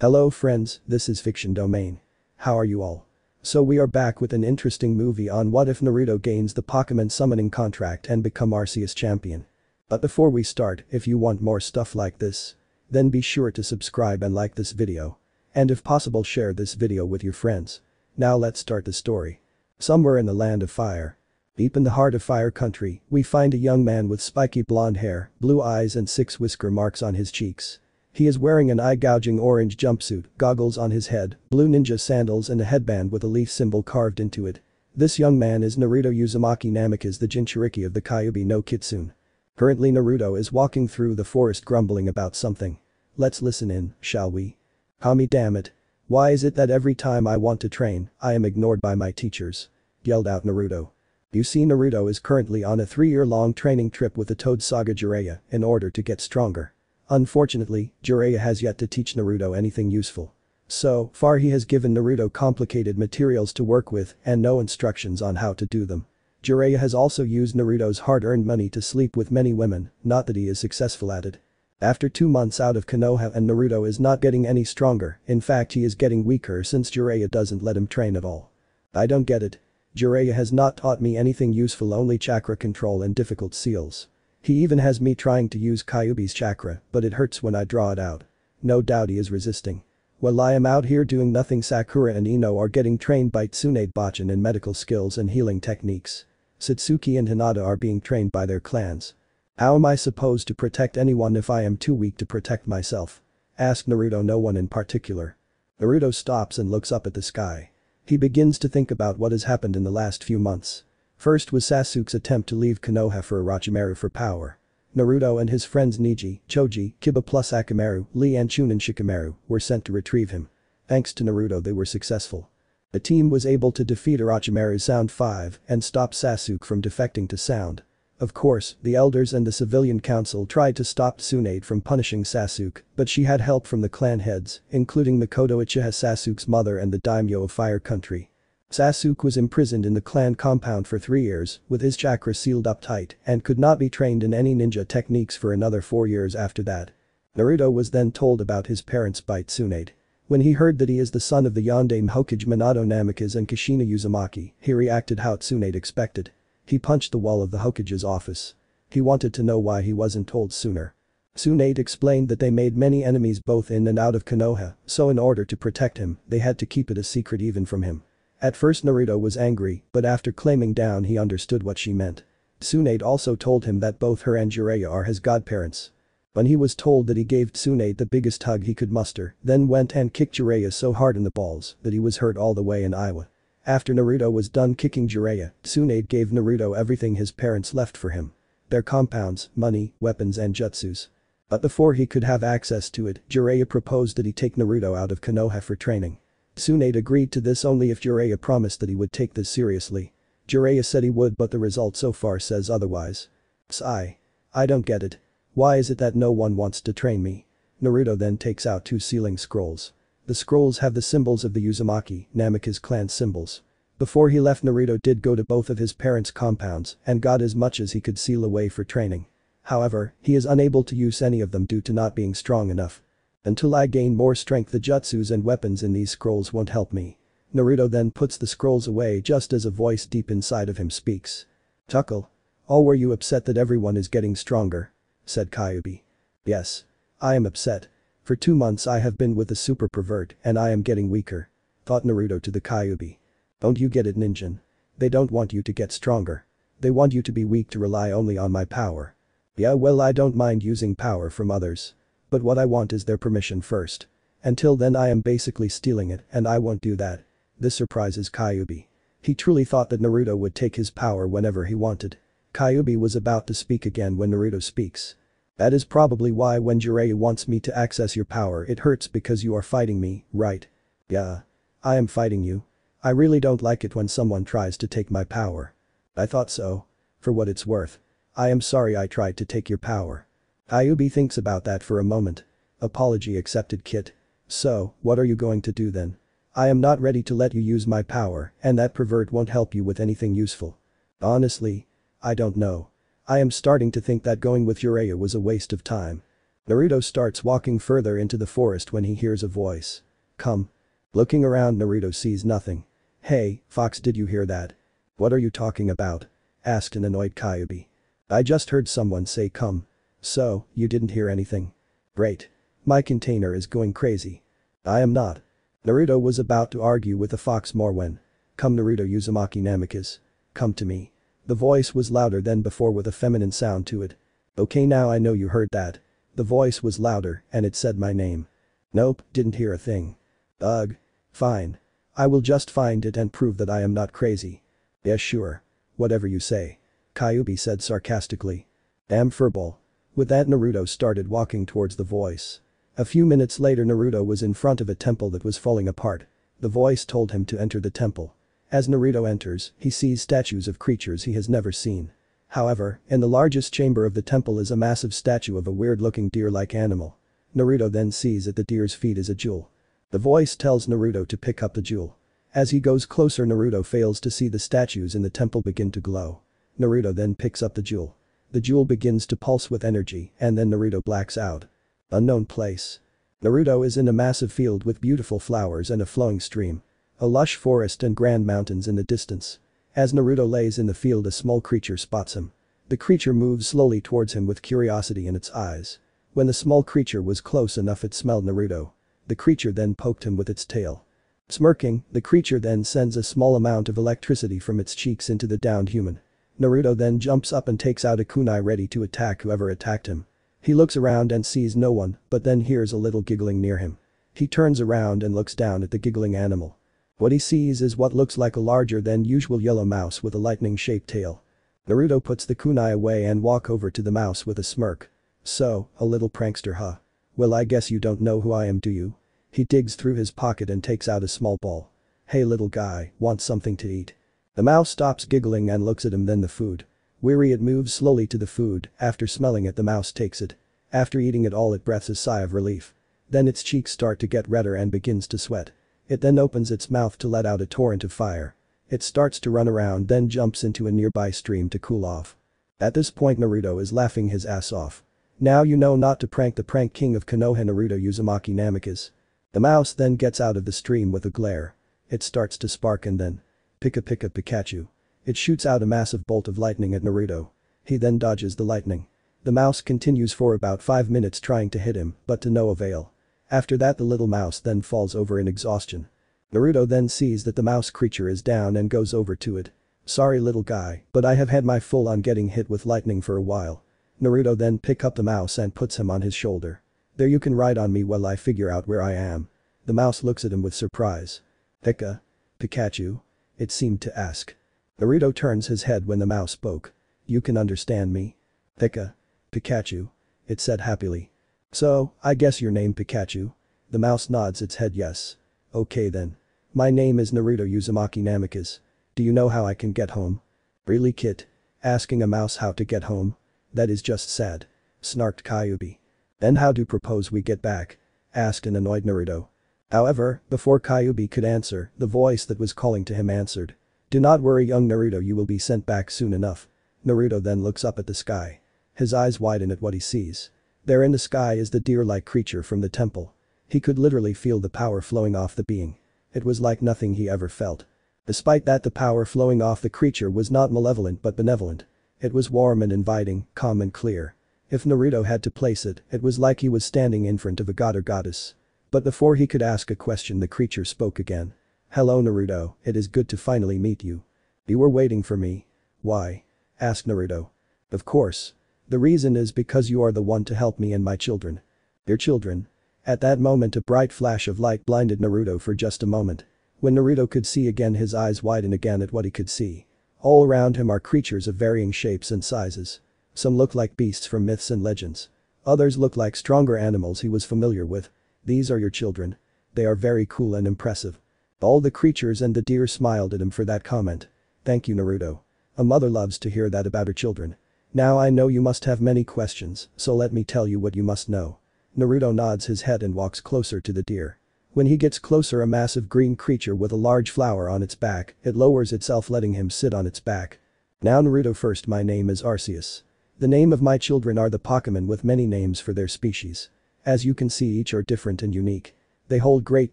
Hello friends, this is Fiction Domain. How are you all? So we are back with an interesting movie on what if Naruto gains the Pokemon summoning contract and become Arceus champion. But before we start, if you want more stuff like this, then be sure to subscribe and like this video. And if possible share this video with your friends. Now let's start the story. Somewhere in the land of fire. Deep in the heart of fire country, we find a young man with spiky blonde hair, blue eyes and six whisker marks on his cheeks. He is wearing an eye-gouging orange jumpsuit, goggles on his head, blue ninja sandals and a headband with a leaf symbol carved into it. This young man is Naruto Uzumaki Namikaze the Jinchuriki of the Kyuubi no Kitsune. Currently Naruto is walking through the forest grumbling about something. Let's listen in, shall we? Kami damn it. Why is it that every time I want to train, I am ignored by my teachers? Yelled out Naruto. You see Naruto is currently on a three-year-long training trip with the Toad Sage Jiraiya in order to get stronger. Unfortunately, Jiraiya has yet to teach Naruto anything useful. So far he has given Naruto complicated materials to work with and no instructions on how to do them. Jiraiya has also used Naruto's hard-earned money to sleep with many women, not that he is successful at it. After two months out of Konoha and Naruto is not getting any stronger, in fact he is getting weaker since Jiraiya doesn't let him train at all. I don't get it. Jiraiya has not taught me anything useful only chakra control and difficult seals. He even has me trying to use Kyuubi's chakra, but it hurts when I draw it out. No doubt he is resisting. While I am out here doing nothing Sakura and Ino are getting trained by Tsunade Bachan in medical skills and healing techniques. Satsuki and Hinata are being trained by their clans. How am I supposed to protect anyone if I am too weak to protect myself? Asked Naruto no one in particular. Naruto stops and looks up at the sky. He begins to think about what has happened in the last few months. First was Sasuke's attempt to leave Konoha for Orochimaru for power. Naruto and his friends Neji, Choji, Kiba plus Akamaru, Lee and Chun and Shikamaru were sent to retrieve him. Thanks to Naruto they were successful. The team was able to defeat Orochimaru's Sound 5 and stop Sasuke from defecting to Sound. Of course, the elders and the civilian council tried to stop Tsunade from punishing Sasuke, but she had help from the clan heads, including Mikoto Uchiha Sasuke's mother and the daimyo of Fire Country. Sasuke was imprisoned in the clan compound for three years, with his chakra sealed up tight, and could not be trained in any ninja techniques for another four years after that. Naruto was then told about his parents by Tsunade. When he heard that he is the son of the Yondaime Hokage Minato Namikaze and Kushina Uzumaki, he reacted how Tsunade expected. He punched the wall of the Hokage's office. He wanted to know why he wasn't told sooner. Tsunade explained that they made many enemies both in and out of Konoha, so in order to protect him, they had to keep it a secret even from him. At first Naruto was angry, but after claiming down he understood what she meant. Tsunade also told him that both her and Jiraiya are his godparents. When he was told that he gave Tsunade the biggest hug he could muster, then went and kicked Jiraiya so hard in the balls that he was hurt all the way in Iwa. After Naruto was done kicking Jiraiya, Tsunade gave Naruto everything his parents left for him. Their compounds, money, weapons and jutsus. But before he could have access to it, Jiraiya proposed that he take Naruto out of Konoha for training. Tsunade agreed to this only if Jiraiya promised that he would take this seriously. Jiraiya said he would but the result so far says otherwise. Sigh. I don't get it. Why is it that no one wants to train me? Naruto then takes out two sealing scrolls. The scrolls have the symbols of the Uzumaki, Namikaze clan symbols. Before he left Naruto did go to both of his parents' compounds and got as much as he could seal away for training. However, he is unable to use any of them due to not being strong enough. Until I gain more strength the jutsus and weapons in these scrolls won't help me. Naruto then puts the scrolls away just as a voice deep inside of him speaks. Tuckle. Oh were you upset that everyone is getting stronger? Said Kyuubi. Yes. I am upset. For two months I have been with the super pervert and I am getting weaker. Thought Naruto to the Kyuubi. Don't you get it Ningen? They don't want you to get stronger. They want you to be weak to rely only on my power. Yeah well I don't mind using power from others. But what I want is their permission first. Until then I am basically stealing it and I won't do that. This surprises Kyuubi. He truly thought that Naruto would take his power whenever he wanted. Kyuubi was about to speak again when Naruto speaks. That is probably why when Jiraiya wants me to access your power it hurts because you are fighting me, right? Yeah. I am fighting you. I really don't like it when someone tries to take my power. I thought so. For what it's worth. I am sorry I tried to take your power. Kyuubi thinks about that for a moment. Apology accepted Kit. So, what are you going to do then? I am not ready to let you use my power and that pervert won't help you with anything useful. Honestly. I don't know. I am starting to think that going with Jiraiya was a waste of time. Naruto starts walking further into the forest when he hears a voice. Come. Looking around Naruto sees nothing. Hey, Fox did you hear that? What are you talking about? Asked an annoyed Kyuubi. I just heard someone say come. So, you didn't hear anything? Great. My container is going crazy. I am not. Naruto was about to argue with the fox more when. Come Naruto Uzumaki Namikaze. Come to me. The voice was louder than before with a feminine sound to it. Okay now I know you heard that. The voice was louder and it said my name. Nope, didn't hear a thing. Ugh. Fine. I will just find it and prove that I am not crazy. Yeah sure. Whatever you say. Kyuubi said sarcastically. Damn furball. With that Naruto started walking towards the voice. A few minutes later Naruto was in front of a temple that was falling apart. The voice told him to enter the temple. As Naruto enters, he sees statues of creatures he has never seen. However, in the largest chamber of the temple is a massive statue of a weird-looking deer-like animal. Naruto then sees at the deer's feet is a jewel. The voice tells Naruto to pick up the jewel. As he goes closer Naruto fails to see the statues in the temple begin to glow. Naruto then picks up the jewel. The jewel begins to pulse with energy and then Naruto blacks out. Unknown place. Naruto is in a massive field with beautiful flowers and a flowing stream. A lush forest and grand mountains in the distance. As Naruto lays in the field a small creature spots him. The creature moves slowly towards him with curiosity in its eyes. When the small creature was close enough it smelled Naruto. The creature then poked him with its tail. Smirking, the creature then sends a small amount of electricity from its cheeks into the downed human. Naruto then jumps up and takes out a kunai ready to attack whoever attacked him. He looks around and sees no one, but then hears a little giggling near him. He turns around and looks down at the giggling animal. What he sees is what looks like a larger than usual yellow mouse with a lightning-shaped tail. Naruto puts the kunai away and walk over to the mouse with a smirk. So, a little prankster huh? Well I guess you don't know who I am do you? He digs through his pocket and takes out a small ball. Hey little guy, want something to eat? The mouse stops giggling and looks at him then the food. Weary it moves slowly to the food, after smelling it the mouse takes it. After eating it all it breathes a sigh of relief. Then its cheeks start to get redder and begins to sweat. It then opens its mouth to let out a torrent of fire. It starts to run around then jumps into a nearby stream to cool off. At this point Naruto is laughing his ass off. Now you know not to prank the prank king of Konoha Naruto Uzumaki Namikaze. The mouse then gets out of the stream with a glare. It starts to spark and then. Pika Pika Pikachu. It shoots out a massive bolt of lightning at Naruto. He then dodges the lightning. The mouse continues for about 5 minutes trying to hit him, but to no avail. After that the little mouse then falls over in exhaustion. Naruto then sees that the mouse creature is down and goes over to it. Sorry little guy, but I have had my full on getting hit with lightning for a while. Naruto then pick up the mouse and puts him on his shoulder. There you can ride on me while I figure out where I am. The mouse looks at him with surprise. Pika? Pikachu? It seemed to ask. Naruto turns his head when the mouse spoke. You can understand me? Pika? Pikachu? It said happily. So, I guess your name Pikachu? The mouse nods its head yes. Okay then. My name is Naruto Uzumaki Namikaze. Do you know how I can get home? Really kid? Asking a mouse how to get home? That is just sad. Snarked Kyuubi. Then how do you propose we get back? Asked an annoyed Naruto. However, before Kyuubi could answer, the voice that was calling to him answered. Do not worry young Naruto you will be sent back soon enough. Naruto then looks up at the sky. His eyes widen at what he sees. There in the sky is the deer-like creature from the temple. He could literally feel the power flowing off the being. It was like nothing he ever felt. Despite that the power flowing off the creature was not malevolent but benevolent. It was warm and inviting, calm and clear. If Naruto had to place it, it was like he was standing in front of a god or goddess. But before he could ask a question the creature spoke again. Hello Naruto, it is good to finally meet you. You were waiting for me. Why? asked Naruto. Of course. The reason is because you are the one to help me and my children. Your children? At that moment a bright flash of light blinded Naruto for just a moment. When Naruto could see again his eyes widen again at what he could see. All around him are creatures of varying shapes and sizes. Some look like beasts from myths and legends. Others look like stronger animals he was familiar with. These are your children. They are very cool and impressive. All the creatures and the deer smiled at him for that comment. Thank you Naruto. A mother loves to hear that about her children. Now I know you must have many questions, so let me tell you what you must know. Naruto nods his head and walks closer to the deer. When he gets closer a massive green creature with a large flower on its back, it lowers itself letting him sit on its back. Now Naruto first my name is Arceus. The name of my children are the Pokemon with many names for their species. As you can see each are different and unique. They hold great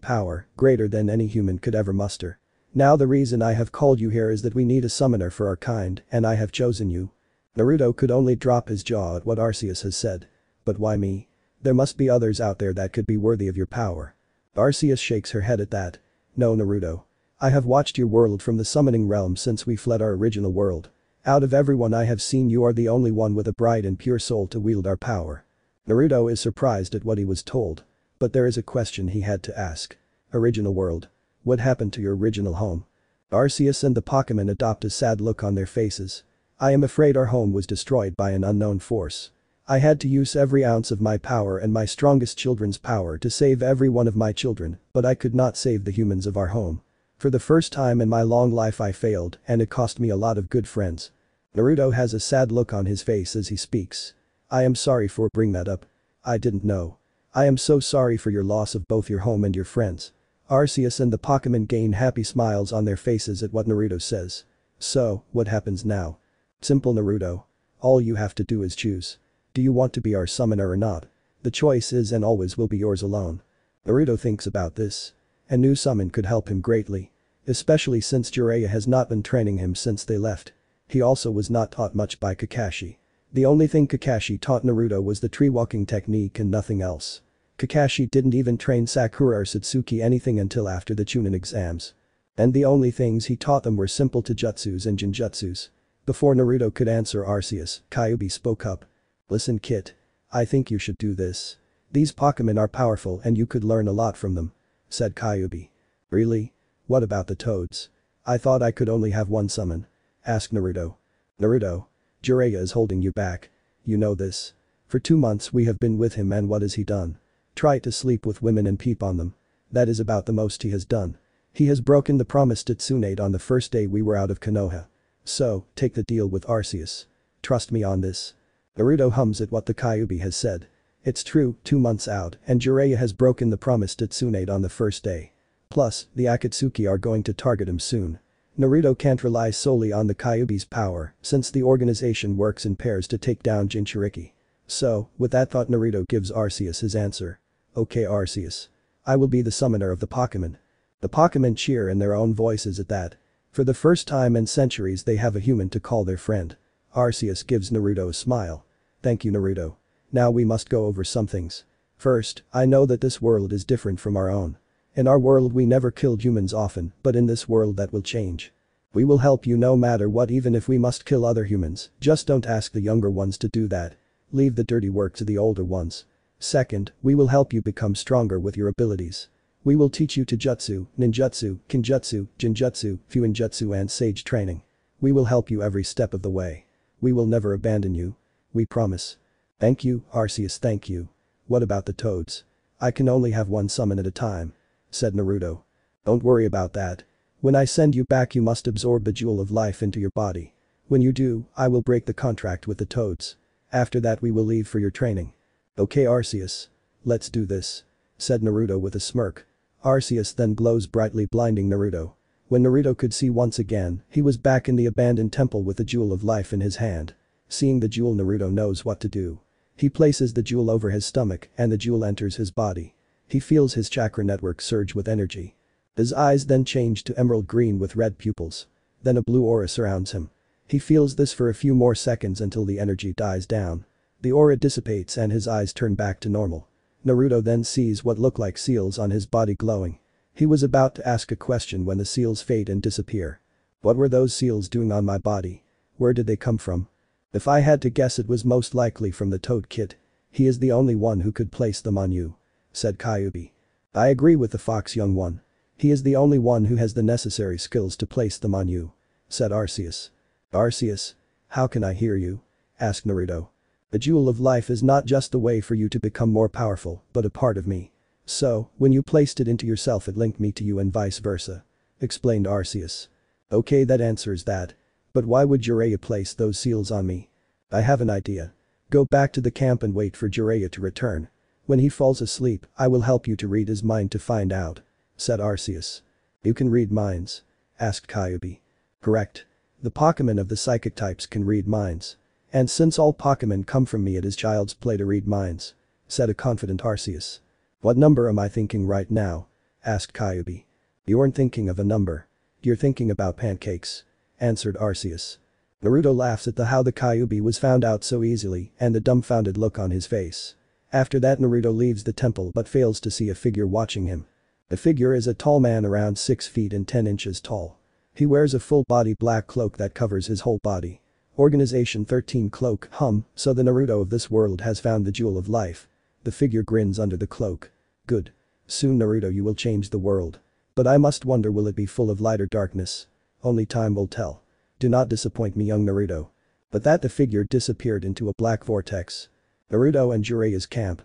power, greater than any human could ever muster. Now the reason I have called you here is that we need a summoner for our kind, and I have chosen you. Naruto could only drop his jaw at what Arceus has said. But why me? There must be others out there that could be worthy of your power. Arceus shakes her head at that. No Naruto. I have watched your world from the summoning realm since we fled our original world. Out of everyone I have seen you are the only one with a bright and pure soul to wield our power. Naruto is surprised at what he was told. But there is a question he had to ask. Original world. What happened to your original home? Arceus and the Pokemon adopt a sad look on their faces. I am afraid our home was destroyed by an unknown force. I had to use every ounce of my power and my strongest children's power to save every one of my children, but I could not save the humans of our home. For the first time in my long life I failed and it cost me a lot of good friends. Naruto has a sad look on his face as he speaks. I am sorry for bring that up. I didn't know. I am so sorry for your loss of both your home and your friends. Arceus and the Pokemon gain happy smiles on their faces at what Naruto says. So, what happens now? Simple Naruto. All you have to do is choose. Do you want to be our summoner or not? The choice is and always will be yours alone. Naruto thinks about this. A new summon could help him greatly. Especially since Jiraiya has not been training him since they left. He also was not taught much by Kakashi. The only thing Kakashi taught Naruto was the tree walking technique and nothing else. Kakashi didn't even train Sakura or Satsuki anything until after the Chunin exams. And the only things he taught them were simple taijutsus and genjutsus. Before Naruto could answer Arceus, Kyuubi spoke up. Listen kid. I think you should do this. These Pokemon are powerful and you could learn a lot from them. Said Kyuubi. Really? What about the toads? I thought I could only have one summon. Asked Naruto. Naruto. Jiraiya is holding you back. You know this. For two months we have been with him and what has he done? Try to sleep with women and peep on them. That is about the most he has done. He has broken the promise to Tsunade on the first day we were out of Konoha. So, take the deal with Arceus. Trust me on this. Naruto hums at what the Kyuubi has said. It's true, two months out and Jiraiya has broken the promise to Tsunade on the first day. Plus, the Akatsuki are going to target him soon. Naruto can't rely solely on the Kyuubi's power, since the organization works in pairs to take down Jinchuriki. So, with that thought Naruto gives Arceus his answer. Okay Arceus. I will be the summoner of the Pokemon. The Pokemon cheer in their own voices at that. For the first time in centuries they have a human to call their friend. Arceus gives Naruto a smile. Thank you Naruto. Now we must go over some things. First, I know that this world is different from our own. In our world we never killed humans often, but in this world that will change. We will help you no matter what even if we must kill other humans, just don't ask the younger ones to do that. Leave the dirty work to the older ones. Second, we will help you become stronger with your abilities. We will teach you Taijutsu, Ninjutsu, Kenjutsu, Genjutsu, Fuinjutsu and Sage training. We will help you every step of the way. We will never abandon you. We promise. Thank you, Arceus thank you. What about the toads? I can only have one summon at a time said Naruto. Don't worry about that. When I send you back you must absorb the jewel of life into your body. When you do, I will break the contract with the toads. After that we will leave for your training. Okay Arceus. Let's do this. Said Naruto with a smirk. Arceus then glows brightly blinding Naruto. When Naruto could see once again, he was back in the abandoned temple with the jewel of life in his hand. Seeing the jewel Naruto knows what to do. He places the jewel over his stomach and the jewel enters his body. He feels his chakra network surge with energy. His eyes then change to emerald green with red pupils. Then a blue aura surrounds him. He feels this for a few more seconds until the energy dies down. The aura dissipates and his eyes turn back to normal. Naruto then sees what look like seals on his body glowing. He was about to ask a question when the seals fade and disappear. What were those seals doing on my body? Where did they come from? If I had to guess it was most likely from the Toad Kid. He is the only one who could place them on you said Kyuubi. I agree with the fox young one. He is the only one who has the necessary skills to place them on you. Said Arceus. Arceus? How can I hear you? Asked Naruto. The jewel of life is not just a way for you to become more powerful, but a part of me. So, when you placed it into yourself it linked me to you and vice versa. Explained Arceus. Okay that answers that. But why would Jiraiya place those seals on me? I have an idea. Go back to the camp and wait for Jiraiya to return. When he falls asleep, I will help you to read his mind to find out. Said Arceus. You can read minds? Asked Kyuubi. Correct. The Pokemon of the psychic types can read minds. And since all Pokemon come from me it is child's play to read minds. Said a confident Arceus. What number am I thinking right now? Asked Kyuubi. You aren't thinking of a number. You're thinking about pancakes. Answered Arceus. Naruto laughs at the how the Kyuubi was found out so easily and the dumbfounded look on his face. After that Naruto leaves the temple but fails to see a figure watching him. The figure is a tall man around 6 feet and 10 inches tall. He wears a full-body black cloak that covers his whole body. Organization 13 cloak, hum, so the Naruto of this world has found the jewel of life. The figure grins under the cloak. Good. Soon Naruto you will change the world. But I must wonder will it be full of light or darkness? Only time will tell. Do not disappoint me young Naruto. But that the figure disappeared into a black vortex. Naruto and Jiraiya's camp.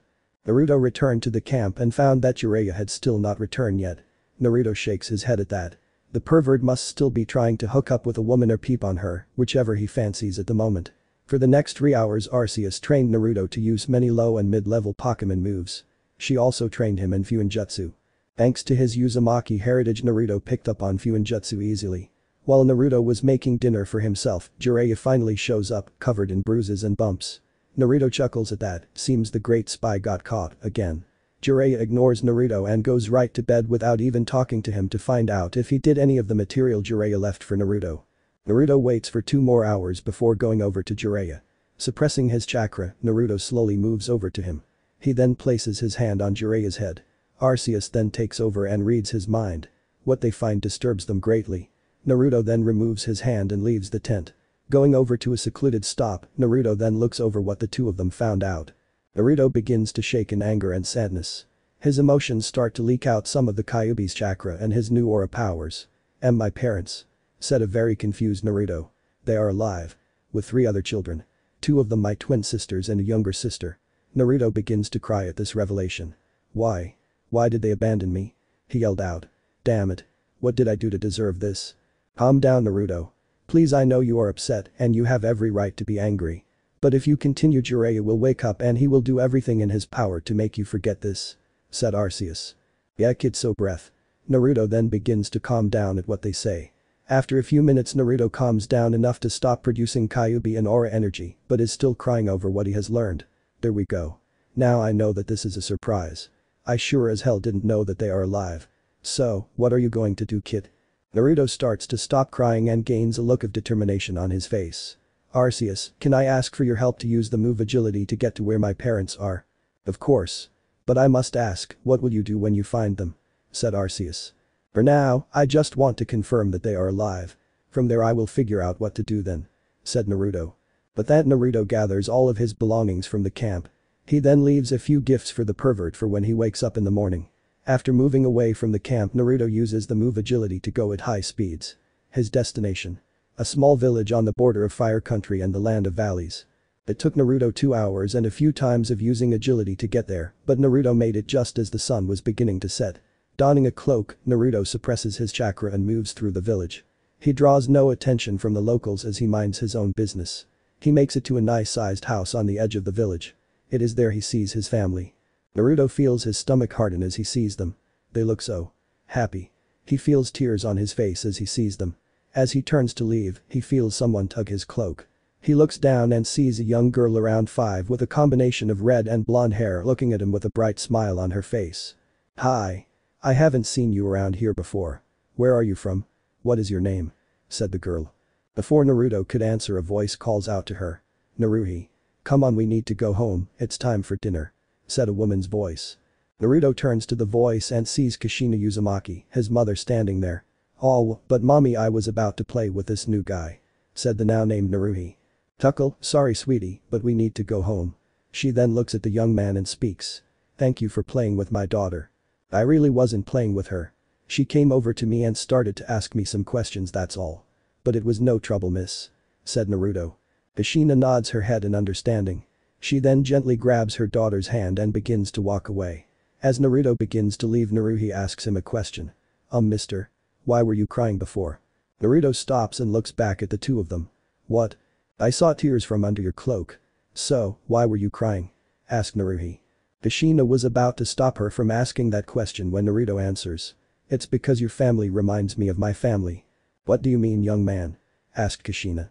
Naruto returned to the camp and found that Jiraiya had still not returned yet. Naruto shakes his head at that. The pervert must still be trying to hook up with a woman or peep on her, whichever he fancies at the moment. For the next three hours Arceus trained Naruto to use many low and mid-level Pokemon moves. She also trained him in Fuinjutsu. Thanks to his Uzumaki heritage Naruto picked up on Fuinjutsu easily. While Naruto was making dinner for himself, Jiraiya finally shows up, covered in bruises and bumps. Naruto chuckles at that, seems the great spy got caught, again. Jiraiya ignores Naruto and goes right to bed without even talking to him to find out if he did any of the material Jiraiya left for Naruto. Naruto waits for two more hours before going over to Jiraiya. Suppressing his chakra, Naruto slowly moves over to him. He then places his hand on Jiraiya's head. Arceus then takes over and reads his mind. What they find disturbs them greatly. Naruto then removes his hand and leaves the tent. Going over to a secluded stop, Naruto then looks over what the two of them found out. Naruto begins to shake in anger and sadness. His emotions start to leak out some of the Kyuubi's chakra and his new aura powers. And my parents? Said a very confused Naruto. They are alive. With three other children. Two of them my twin sisters and a younger sister. Naruto begins to cry at this revelation. Why? Why did they abandon me? He yelled out. Damn it. What did I do to deserve this? Calm down Naruto. Please I know you are upset and you have every right to be angry. But if you continue Jiraiya will wake up and he will do everything in his power to make you forget this. Said Arceus. Yeah kid so breath. Naruto then begins to calm down at what they say. After a few minutes Naruto calms down enough to stop producing Kyuubi and aura energy but is still crying over what he has learned. There we go. Now I know that this is a surprise. I sure as hell didn't know that they are alive. So, what are you going to do kid? Naruto starts to stop crying and gains a look of determination on his face. Arceus, can I ask for your help to use the move agility to get to where my parents are? Of course. But I must ask, what will you do when you find them? Said Arceus. For now, I just want to confirm that they are alive. From there I will figure out what to do then. Said Naruto. But that Naruto gathers all of his belongings from the camp. He then leaves a few gifts for the pervert for when he wakes up in the morning. After moving away from the camp Naruto uses the move agility to go at high speeds. His destination. A small village on the border of Fire Country and the Land of Valleys. It took Naruto two hours and a few times of using agility to get there, but Naruto made it just as the sun was beginning to set. Donning a cloak, Naruto suppresses his chakra and moves through the village. He draws no attention from the locals as he minds his own business. He makes it to a nice-sized house on the edge of the village. It is there he sees his family. Naruto feels his stomach harden as he sees them. They look so happy. He feels tears on his face as he sees them. As he turns to leave, he feels someone tug his cloak. He looks down and sees a young girl around 5 with a combination of red and blonde hair looking at him with a bright smile on her face. Hi. I haven't seen you around here before. Where are you from? What is your name? Said the girl. Before Naruto could answer a voice calls out to her. Naruhi. Come on we need to go home, it's time for dinner. Said a woman's voice. Naruto turns to the voice and sees Kushina Uzumaki, his mother standing there. Oh, but mommy I was about to play with this new guy. Said the now named Naruhi. Tuckle, sorry sweetie, but we need to go home. She then looks at the young man and speaks. Thank you for playing with my daughter. I really wasn't playing with her. She came over to me and started to ask me some questions that's all. But it was no trouble miss. Said Naruto. Kushina nods her head in understanding. She then gently grabs her daughter's hand and begins to walk away. As Naruto begins to leave Naruhi asks him a question. Um mister. Why were you crying before? Naruto stops and looks back at the two of them. What? I saw tears from under your cloak. So, why were you crying? Asked Naruhi. Kushina was about to stop her from asking that question when Naruto answers. It's because your family reminds me of my family. What do you mean young man? Asked Kushina.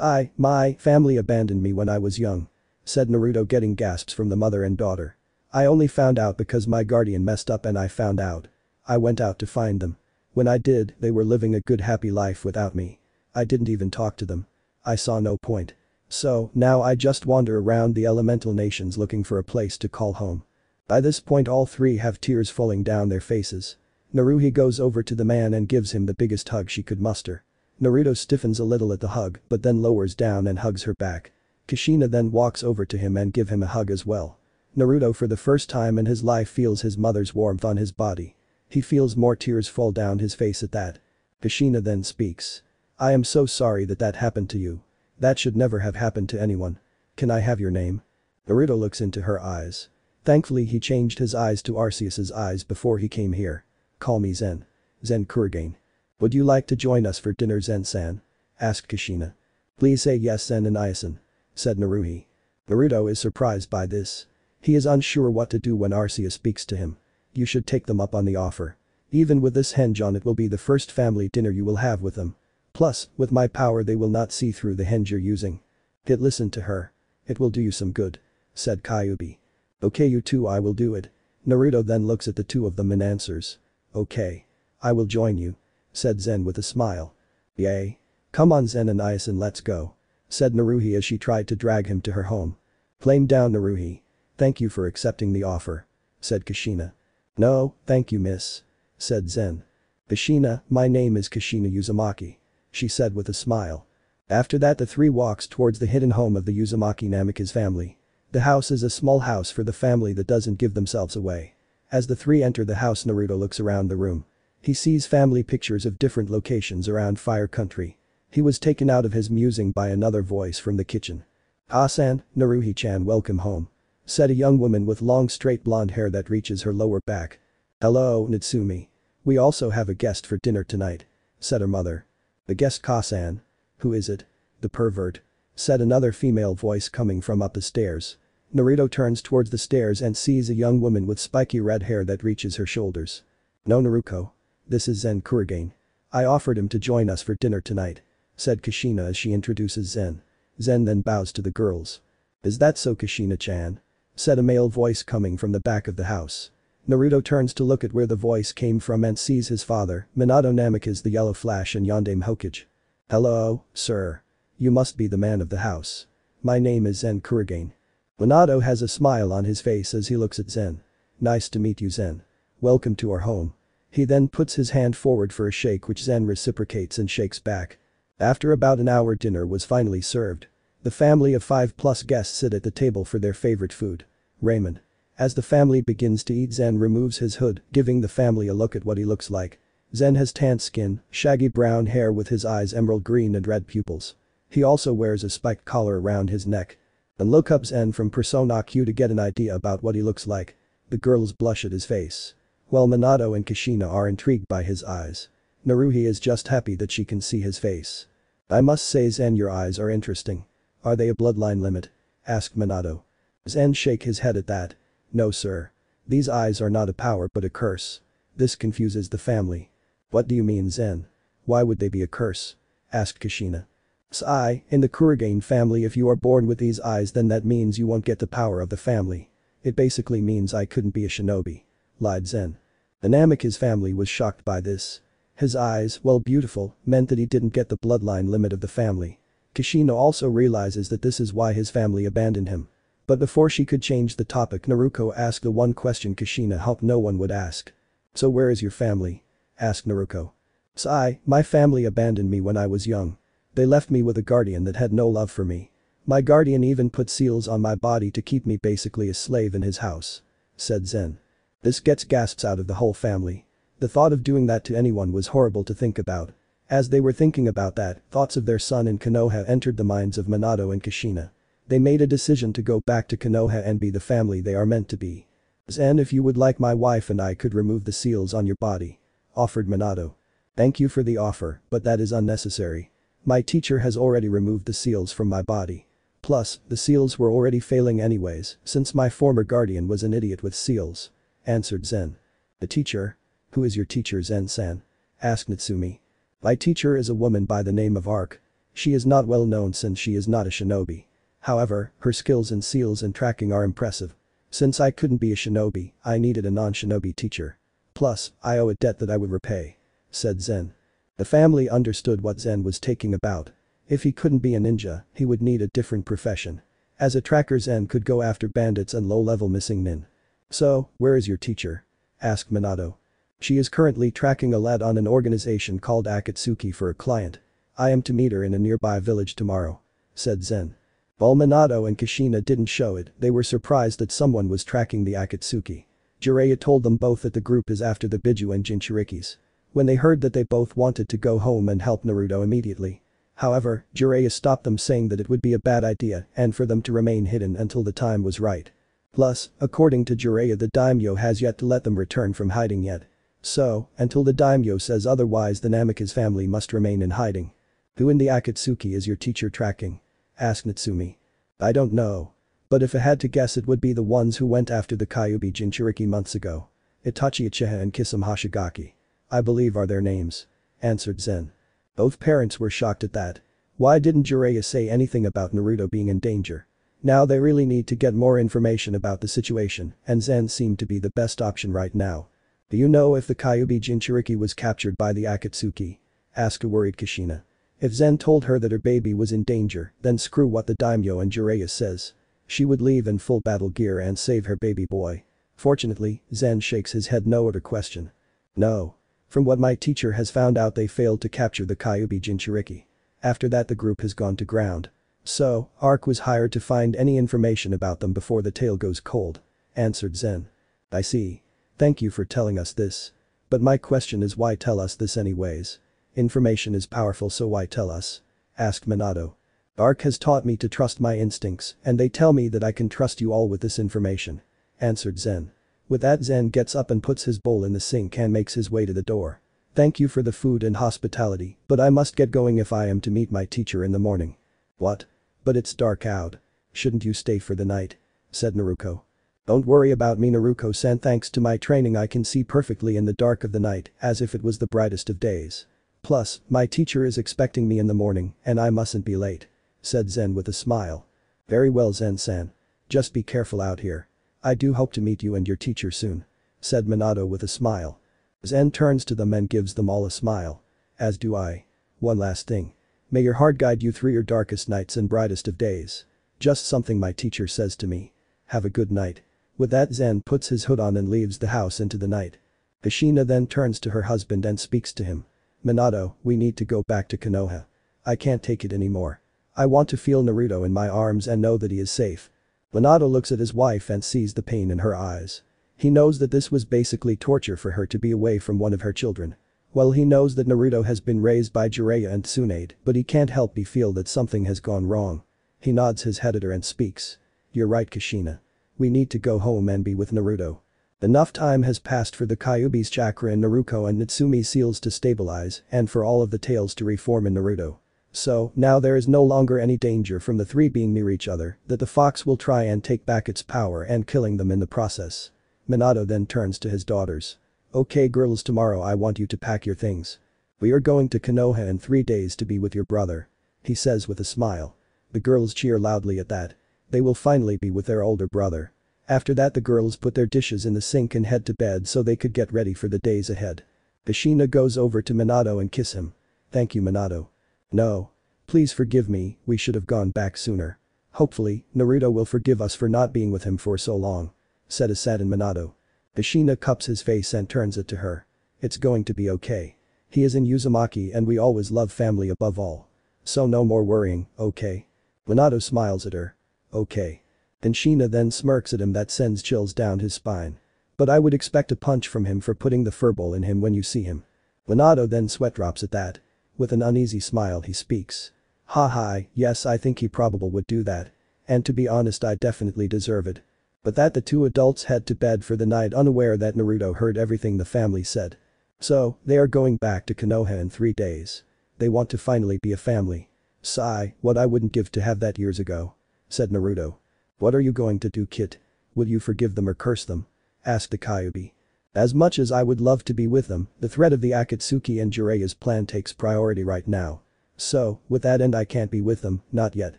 I, my family abandoned me when I was young. Said Naruto getting gasps from the mother and daughter. I only found out because my guardian messed up and I found out. I went out to find them. When I did, they were living a good happy life without me. I didn't even talk to them. I saw no point. So, now I just wander around the elemental nations looking for a place to call home. By this point all three have tears falling down their faces. Naruhi goes over to the man and gives him the biggest hug she could muster. Naruto stiffens a little at the hug but then lowers down and hugs her back. Kushina then walks over to him and give him a hug as well. Naruto for the first time in his life feels his mother's warmth on his body. He feels more tears fall down his face at that. Kushina then speaks. I am so sorry that that happened to you. That should never have happened to anyone. Can I have your name? Naruto looks into her eyes. Thankfully he changed his eyes to Arceus's eyes before he came here. Call me Zen. Zen Kurogane. Would you like to join us for dinner Zen-san? Asked Kushina. Please say yes Zen and Iasen. Said Naruhi. Naruto is surprised by this. He is unsure what to do when Arceus speaks to him. You should take them up on the offer. Even with this henge on it will be the first family dinner you will have with them. Plus, with my power they will not see through the henge you're using. Hit listen to her. It will do you some good. Said Kyuubi. Okay you two I will do it. Naruto then looks at the two of them and answers. Okay. I will join you. Said Zen with a smile. Yay. Come on Zen and Iasen let's go. Said Naruhi as she tried to drag him to her home. Flame down Naruhi. Thank you for accepting the offer. Said Kushina. No, thank you miss. Said Zen. Kushina, my name is Kushina Uzumaki she said with a smile. After that the three walks towards the hidden home of the Uzumaki Namikaze family. The house is a small house for the family that doesn't give themselves away. As the three enter the house Naruto looks around the room. He sees family pictures of different locations around Fire Country. He was taken out of his musing by another voice from the kitchen. Asan, Naruhi-chan welcome home. Said a young woman with long straight blonde hair that reaches her lower back. Hello, Natsumi. We also have a guest for dinner tonight. Said her mother. The guest Kasan. Who is it? The pervert. Said another female voice coming from up the stairs. Naruto turns towards the stairs and sees a young woman with spiky red hair that reaches her shoulders. No Naruko. This is Zen Kurogane. I offered him to join us for dinner tonight. Said Kushina as she introduces Zen. Zen then bows to the girls. Is that so Kushina-chan? Said a male voice coming from the back of the house. Naruto turns to look at where the voice came from and sees his father, Minato Namikaze the Yellow Flash and Yondaime Hokage. Hello, sir. You must be the man of the house. My name is Zen Kurogane. Minato has a smile on his face as he looks at Zen. Nice to meet you Zen. Welcome to our home. He then puts his hand forward for a shake which Zen reciprocates and shakes back. After about an hour dinner was finally served. The family of five plus guests sit at the table for their favorite food. Ramen. As the family begins to eat Zen removes his hood, giving the family a look at what he looks like. Zen has tan skin, shaggy brown hair with his eyes emerald green and red pupils. He also wears a spiked collar around his neck. And look up Zen from Persona Q to get an idea about what he looks like. The girls blush at his face. While Minato and Kushina are intrigued by his eyes. Naruhi is just happy that she can see his face. I must say Zen your eyes are interesting. Are they a bloodline limit? Asked Minato. Zen shake his head at that. No sir. These eyes are not a power but a curse. This confuses the family. What do you mean Zen? Why would they be a curse? Asked Kushina. Sai, in the Kurogane family if you are born with these eyes then that means you won't get the power of the family. It basically means I couldn't be a shinobi. Lied Zen. The Namikaze family was shocked by this. His eyes, while beautiful, meant that he didn't get the bloodline limit of the family. Kushina also realizes that this is why his family abandoned him. But before she could change the topic Naruko asked the one question Kushina hoped no one would ask. So where is your family? asked Naruko. Sai, my family abandoned me when I was young. They left me with a guardian that had no love for me. My guardian even put seals on my body to keep me basically a slave in his house. Said Zen. This gets gasps out of the whole family. The thought of doing that to anyone was horrible to think about. As they were thinking about that, thoughts of their son in Konoha entered the minds of Minato and Kushina. They made a decision to go back to Konoha and be the family they are meant to be. Zen if you would like my wife and I could remove the seals on your body. Offered Minato. Thank you for the offer, but that is unnecessary. My teacher has already removed the seals from my body. Plus, the seals were already failing anyways, since my former guardian was an idiot with seals. Answered Zen. The teacher? Who is your teacher Zen-san? Asked Natsumi. My teacher is a woman by the name of Arc. She is not well known since she is not a shinobi. However, her skills in seals and tracking are impressive. Since I couldn't be a shinobi, I needed a non-shinobi teacher. Plus, I owe a debt that I would repay. Said Zen. The family understood what Zen was taking about. If he couldn't be a ninja, he would need a different profession. As a tracker Zen could go after bandits and low-level missing nin. So, where is your teacher? Asked Minato. She is currently tracking a lad on an organization called Akatsuki for a client. I am to meet her in a nearby village tomorrow. Said Zen. Balmanado and Kushina didn't show it, they were surprised that someone was tracking the Akatsuki. Jiraiya told them both that the group is after the Biju and Jinchurikis. When they heard that they both wanted to go home and help Naruto immediately. However, Jiraiya stopped them saying that it would be a bad idea and for them to remain hidden until the time was right. Plus, according to Jiraiya the daimyo has yet to let them return from hiding yet. So, until the daimyo says otherwise the Namikaze family must remain in hiding. Who in the Akatsuki is your teacher tracking? Asked Natsumi. I don't know. But if I had to guess it would be the ones who went after the Kyuubi Jinchuriki months ago. Itachi Uchiha and Kisame Hoshigaki. I believe are their names. Answered Zen. Both parents were shocked at that. Why didn't Jiraiya say anything about Naruto being in danger? Now they really need to get more information about the situation and Zen seemed to be the best option right now. Do you know if the Kyuubi Jinchuriki was captured by the Akatsuki? Asked a worried Kushina. If Zen told her that her baby was in danger, then screw what the daimyo and Jiraiya says. She would leave in full battle gear and save her baby boy. Fortunately, Zen shakes his head no other question. No. From what my teacher has found out they failed to capture the Kyuubi Jinchuriki. After that the group has gone to ground. So, Arc was hired to find any information about them before the tale goes cold. Answered Zen. I see. Thank you for telling us this. But my question is why tell us this anyways? Information is powerful so why tell us? Asked Minato. Arc has taught me to trust my instincts and they tell me that I can trust you all with this information. Answered Zen. With that Zen gets up and puts his bowl in the sink and makes his way to the door. Thank you for the food and hospitality, but I must get going if I am to meet my teacher in the morning. What? But it's dark out. Shouldn't you stay for the night? Said Naruko. Don't worry about me Naruko-san thanks to my training I can see perfectly in the dark of the night as if it was the brightest of days. Plus, my teacher is expecting me in the morning and I mustn't be late. Said Zen with a smile. Very well Zen-san. Just be careful out here. I do hope to meet you and your teacher soon. Said Minato with a smile. Zen turns to them and gives them all a smile. As do I. One last thing. May your heart guide you through your darkest nights and brightest of days. Just something my teacher says to me. Have a good night. With that Zen puts his hood on and leaves the house into the night. Kushina then turns to her husband and speaks to him. Minato, we need to go back to Konoha. I can't take it anymore. I want to feel Naruto in my arms and know that he is safe. Minato looks at his wife and sees the pain in her eyes. He knows that this was basically torture for her to be away from one of her children. Well he knows that Naruto has been raised by Jiraiya and Tsunade but he can't help but feel that something has gone wrong. He nods his head at her and speaks. You're right Kushina. We need to go home and be with Naruto. Enough time has passed for the Kyuubi's chakra in Naruto and Natsumi's seals to stabilize and for all of the tails to reform in Naruto. So, now there is no longer any danger from the three being near each other that the fox will try and take back its power and killing them in the process. Minato then turns to his daughters. Okay girls tomorrow I want you to pack your things. We are going to Konoha in three days to be with your brother. He says with a smile. The girls cheer loudly at that. They will finally be with their older brother. After that the girls put their dishes in the sink and head to bed so they could get ready for the days ahead. Kushina goes over to Minato and kiss him. Thank you Minato. No. Please forgive me, we should have gone back sooner. Hopefully, Naruto will forgive us for not being with him for so long. Said a saddened Minato. Kushina cups his face and turns it to her. It's going to be okay. He is in Uzumaki and we always love family above all. So no more worrying, okay? Minato smiles at her. Okay. Kushina then smirks at him that sends chills down his spine. But I would expect a punch from him for putting the furball in him when you see him. Minato then sweat drops at that. With an uneasy smile he speaks. Ha ha, yes I think he probable would do that. And to be honest I definitely deserve it. But that the two adults head to bed for the night unaware that Naruto heard everything the family said. So, they are going back to Konoha in three days. They want to finally be a family. Sigh, what I wouldn't give to have that years ago. Said Naruto. What are you going to do kid? Will you forgive them or curse them? Asked the Kyuubi. As much as I would love to be with them, the threat of the Akatsuki and Jiraiya's plan takes priority right now. So, with that end I can't be with them, not yet.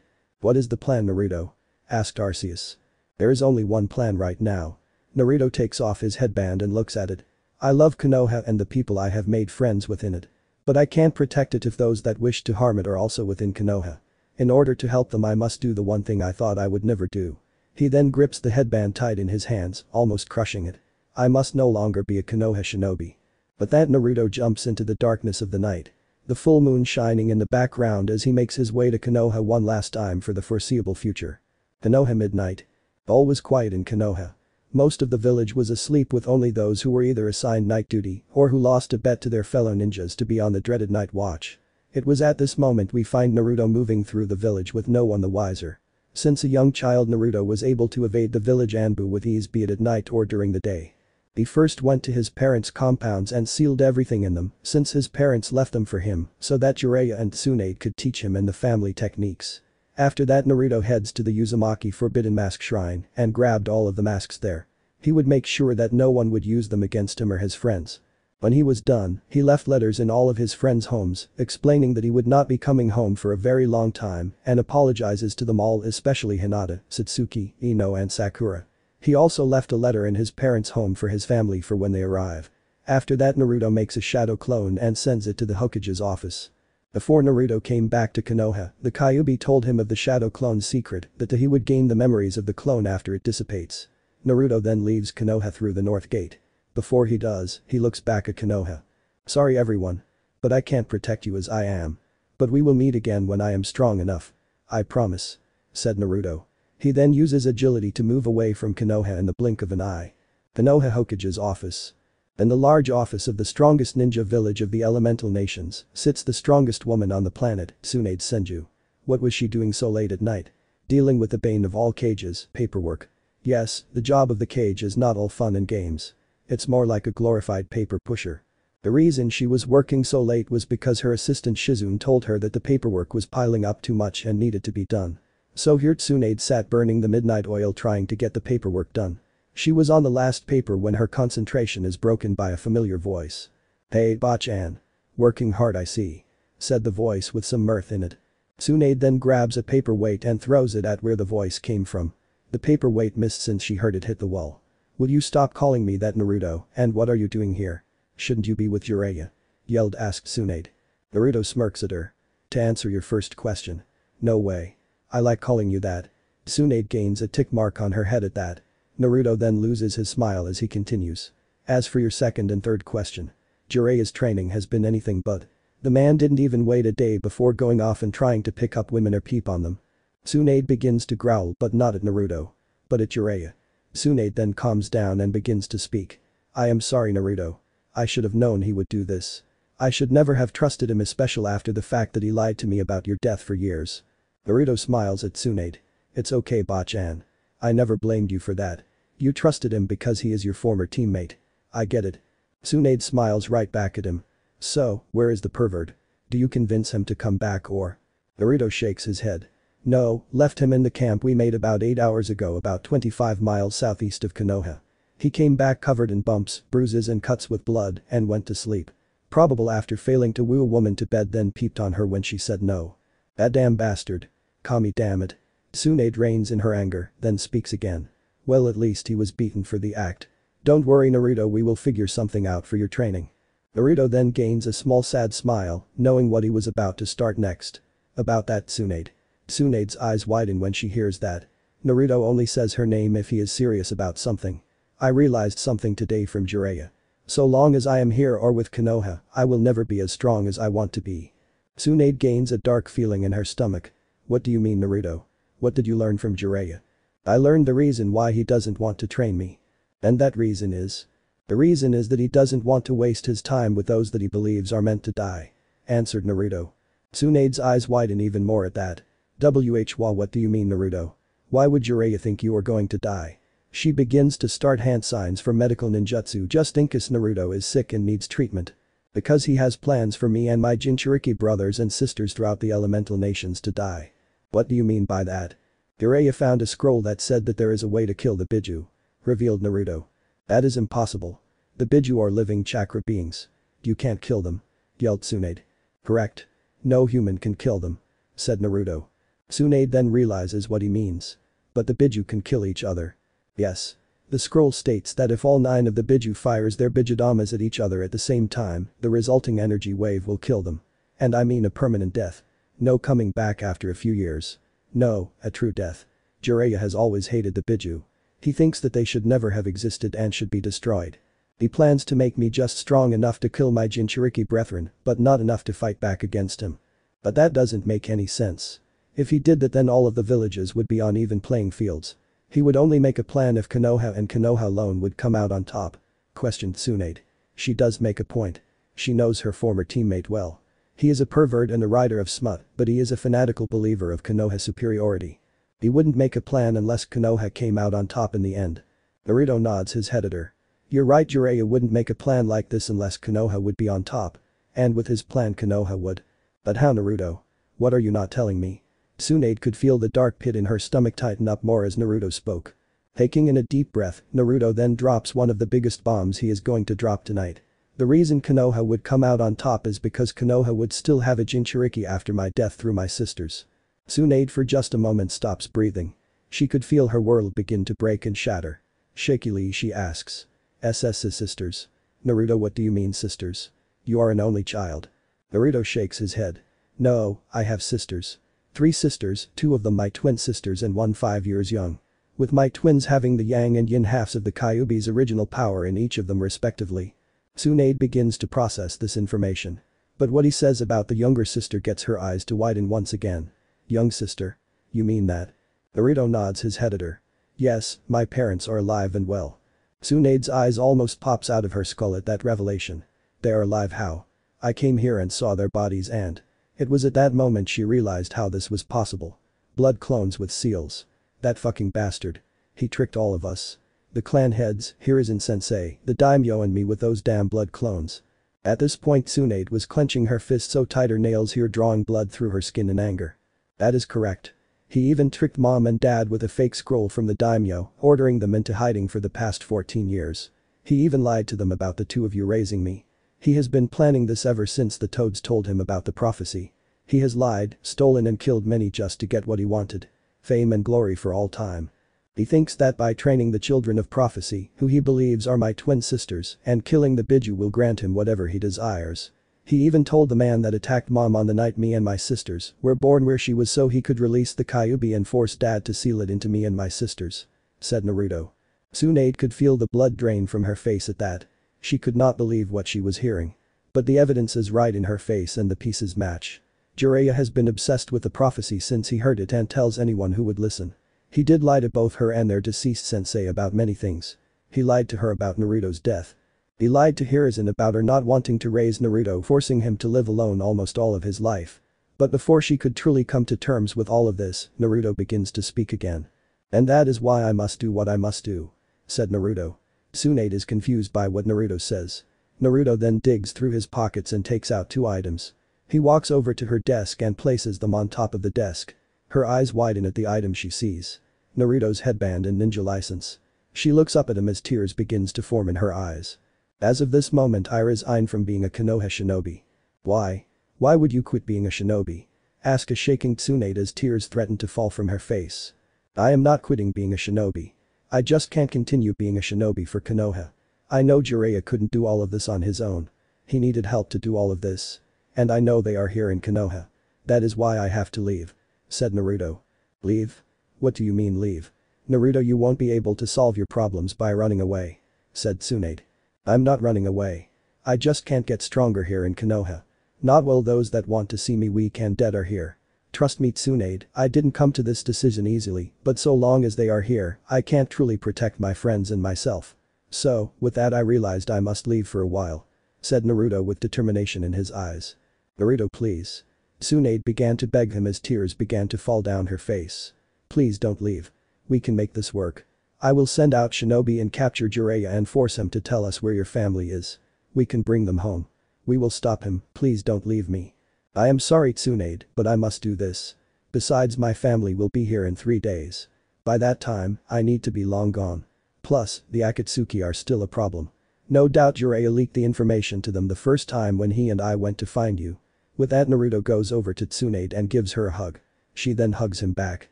What is the plan Naruto? asked Arceus. There is only one plan right now. Naruto takes off his headband and looks at it. I love Konoha and the people I have made friends within it. But I can't protect it if those that wish to harm it are also within Konoha. In order to help them I must do the one thing I thought I would never do. He then grips the headband tight in his hands, almost crushing it. I must no longer be a Konoha shinobi. But that Naruto jumps into the darkness of the night. The full moon shining in the background as he makes his way to Konoha one last time for the foreseeable future. Konoha midnight. All was quiet in Konoha. Most of the village was asleep with only those who were either assigned night duty or who lost a bet to their fellow ninjas to be on the dreaded night watch. It was at this moment we find Naruto moving through the village with no one the wiser. Since a young child Naruto was able to evade the village Anbu with ease be it at night or during the day. He first went to his parents' compounds and sealed everything in them since his parents left them for him so that Jiraiya and Tsunade could teach him and the family techniques. After that Naruto heads to the Uzumaki Forbidden Mask Shrine and grabbed all of the masks there. He would make sure that no one would use them against him or his friends. When he was done, he left letters in all of his friends' homes, explaining that he would not be coming home for a very long time and apologizes to them all especially Hinata, Satsuki, Ino and Sakura. He also left a letter in his parents' home for his family for when they arrive. After that Naruto makes a shadow clone and sends it to the Hokage's office. Before Naruto came back to Konoha, the Kyuubi told him of the shadow clone's secret that he would gain the memories of the clone after it dissipates. Naruto then leaves Konoha through the north gate. Before he does, he looks back at Konoha. Sorry everyone. But I can't protect you as I am. But we will meet again when I am strong enough. I promise. Said Naruto. He then uses agility to move away from Konoha in the blink of an eye. Konoha Hokage's office. In the large office of the strongest ninja village of the elemental nations sits the strongest woman on the planet, Tsunade Senju. What was she doing so late at night? Dealing with the bane of all Kages, paperwork. Yes, the job of the Kage is not all fun and games. It's more like a glorified paper pusher. The reason she was working so late was because her assistant Shizune told her that the paperwork was piling up too much and needed to be done. So here Tsunade sat burning the midnight oil trying to get the paperwork done. She was on the last paper when her concentration is broken by a familiar voice. Hey, Bachan. Working hard I see. Said the voice with some mirth in it. Tsunade then grabs a paperweight and throws it at where the voice came from. The paperweight missed since she heard it hit the wall. Will you stop calling me that Naruto, and what are you doing here? Shouldn't you be with Jiraiya? Yelled asked Tsunade. Naruto smirks at her. To answer your first question. No way. I like calling you that. Tsunade gains a tick mark on her head at that. Naruto then loses his smile as he continues. As for your second and third question. Jiraiya's training has been anything but. The man didn't even wait a day before going off and trying to pick up women or peep on them. Tsunade begins to growl but not at Naruto. But at Jiraiya. Tsunade then calms down and begins to speak. I am sorry Naruto. I should have known he would do this. I should never have trusted him especially after the fact that he lied to me about your death for years. Naruto smiles at Tsunade. It's okay Bachan. I never blamed you for that. You trusted him because he is your former teammate. I get it. Tsunade smiles right back at him. So, where is the pervert? Do you convince him to come back or? Naruto shakes his head. No, left him in the camp we made about 8 hours ago about 25 miles southeast of Konoha. He came back covered in bumps, bruises and cuts with blood and went to sleep. Probable after failing to woo a woman to bed then peeped on her when she said no. That damn bastard. Kami damn it. Tsunade reigns in her anger, then speaks again. Well at least he was beaten for the act. Don't worry Naruto we will figure something out for your training. Naruto then gains a small sad smile, knowing what he was about to start next. About that Tsunade. Tsunade's eyes widen when she hears that. Naruto only says her name if he is serious about something. I realized something today from Jiraiya. So long as I am here or with Konoha, I will never be as strong as I want to be. Tsunade gains a dark feeling in her stomach, what do you mean Naruto? What did you learn from Jiraiya? I learned the reason why he doesn't want to train me. And that reason is? The reason is that he doesn't want to waste his time with those that he believes are meant to die. Answered Naruto. Tsunade's eyes widen even more at that. WH what do you mean Naruto? Why would Jiraiya think you are going to die? She begins to start hand signs for medical ninjutsu just in case Naruto is sick and needs treatment. Because he has plans for me and my Jinchuriki brothers and sisters throughout the elemental nations to die. What do you mean by that? Jiraiya found a scroll that said that there is a way to kill the Biju. Revealed Naruto. That is impossible. The Biju are living chakra beings. You can't kill them. Yelled Tsunade. Correct. No human can kill them. Said Naruto. Tsunade then realizes what he means. But the Biju can kill each other. Yes. The scroll states that if all nine of the Biju fires their Bijudamas at each other at the same time, the resulting energy wave will kill them. And I mean a permanent death. No coming back after a few years. No, a true death. Jiraiya has always hated the Biju. He thinks that they should never have existed and should be destroyed. He plans to make me just strong enough to kill my Jinchuriki brethren, but not enough to fight back against him. But that doesn't make any sense. If he did that then all of the villages would be on even playing fields. He would only make a plan if Konoha and Konoha alone would come out on top. Questioned Tsunade. She does make a point. She knows her former teammate well. He is a pervert and a rider of smut, but he is a fanatical believer of Konoha's superiority. He wouldn't make a plan unless Konoha came out on top in the end. Naruto nods his head at her. You're right Jiraiya wouldn't make a plan like this unless Konoha would be on top. And with his plan Konoha would. But how Naruto? What are you not telling me? Tsunade could feel the dark pit in her stomach tighten up more as Naruto spoke. Taking in a deep breath, Naruto then drops one of the biggest bombs he is going to drop tonight. The reason Konoha would come out on top is because Konoha would still have a Jinchuriki after my death through my sisters. Tsunade for just a moment stops breathing. She could feel her world begin to break and shatter. Shakily she asks. SS's sisters. Naruto what do you mean sisters? You are an only child. Naruto shakes his head. No, I have sisters. Three sisters, two of them my twin sisters and one five years young. With my twins having the yang and yin halves of the Kyuubi's original power in each of them respectively. Tsunade begins to process this information. But what he says about the younger sister gets her eyes to widen once again. Young sister? You mean that? Naruto nods his head at her. Yes, my parents are alive and well. Tsunade's eyes almost pops out of her skull at that revelation. They are alive how? I came here and saw their bodies and it was at that moment she realized how this was possible. Blood clones with seals. That fucking bastard. He tricked all of us. The clan heads, Hiruzen sensei, the daimyo and me with those damn blood clones. At this point Tsunade was clenching her fists so tight her nails here drawing blood through her skin in anger. That is correct. He even tricked mom and dad with a fake scroll from the daimyo, ordering them into hiding for the past 14 years. He even lied to them about the two of you raising me. He has been planning this ever since the toads told him about the prophecy. He has lied, stolen and killed many just to get what he wanted. Fame and glory for all time. He thinks that by training the children of prophecy, who he believes are my twin sisters, and killing the Biju will grant him whatever he desires. He even told the man that attacked mom on the night me and my sisters were born where she was so he could release the Kyuubi and force dad to seal it into me and my sisters. Said Naruto. Tsunade could feel the blood drain from her face at that she could not believe what she was hearing. But the evidence is right in her face and the pieces match. Jiraiya has been obsessed with the prophecy since he heard it and tells anyone who would listen. He did lie to both her and their deceased sensei about many things. He lied to her about Naruto's death. He lied to Hiruzen about her not wanting to raise Naruto forcing him to live alone almost all of his life. But before she could truly come to terms with all of this, Naruto begins to speak again. And that is why I must do what I must do. Said Naruto. Tsunade is confused by what Naruto says. Naruto then digs through his pockets and takes out two items. He walks over to her desk and places them on top of the desk. Her eyes widen at the item she sees. Naruto's headband and ninja license. She looks up at him as tears begins to form in her eyes. As of this moment I resign from being a Konoha shinobi. Why? Why would you quit being a shinobi? Ask a shaking Tsunade as tears threaten to fall from her face. I am not quitting being a shinobi. I just can't continue being a shinobi for Konoha. I know Jiraiya couldn't do all of this on his own. He needed help to do all of this. And I know they are here in Konoha. That is why I have to leave. Said Naruto. Leave? What do you mean leave? Naruto you won't be able to solve your problems by running away. Said Tsunade. I'm not running away. I just can't get stronger here in Konoha. Not while those that want to see me weak and dead are here. Trust me Tsunade, I didn't come to this decision easily, but so long as they are here, I can't truly protect my friends and myself. So, with that I realized I must leave for a while. Said Naruto with determination in his eyes. Naruto please. Tsunade began to beg him as tears began to fall down her face. Please don't leave. We can make this work. I will send out shinobi and capture Jiraiya and force him to tell us where your family is. We can bring them home. We will stop him, please don't leave me. I am sorry Tsunade, but I must do this. Besides my family will be here in three days. By that time, I need to be long gone. Plus, the Akatsuki are still a problem. No doubt Jiraiya leaked the information to them the first time when he and I went to find you. With that Naruto goes over to Tsunade and gives her a hug. She then hugs him back.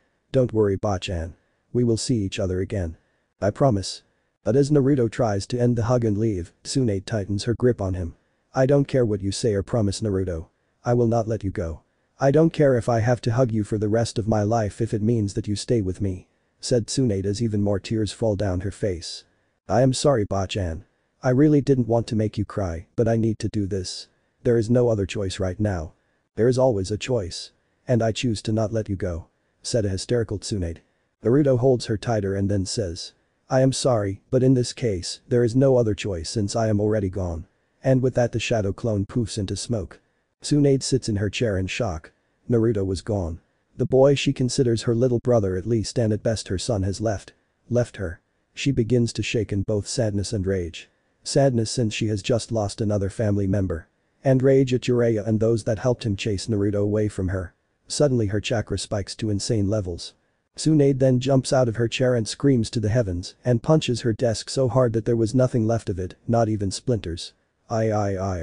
Don't worry Bachan. We will see each other again. I promise. But as Naruto tries to end the hug and leave, Tsunade tightens her grip on him. I don't care what you say or promise Naruto. I will not let you go. I don't care if I have to hug you for the rest of my life if it means that you stay with me. Said Tsunade as even more tears fall down her face. I am sorry Bachan. I really didn't want to make you cry, but I need to do this. There is no other choice right now. There is always a choice. And I choose to not let you go. Said a hysterical Tsunade. Naruto holds her tighter and then says. I am sorry, but in this case, there is no other choice since I am already gone. And with that the shadow clone poofs into smoke. Tsunade sits in her chair in shock. Naruto was gone. The boy she considers her little brother at least and at best her son has left. Left her. She begins to shake in both sadness and rage. Sadness since she has just lost another family member. And rage at Jiraiya and those that helped him chase Naruto away from her. Suddenly her chakra spikes to insane levels. Tsunade then jumps out of her chair and screams to the heavens and punches her desk so hard that there was nothing left of it, not even splinters. I I I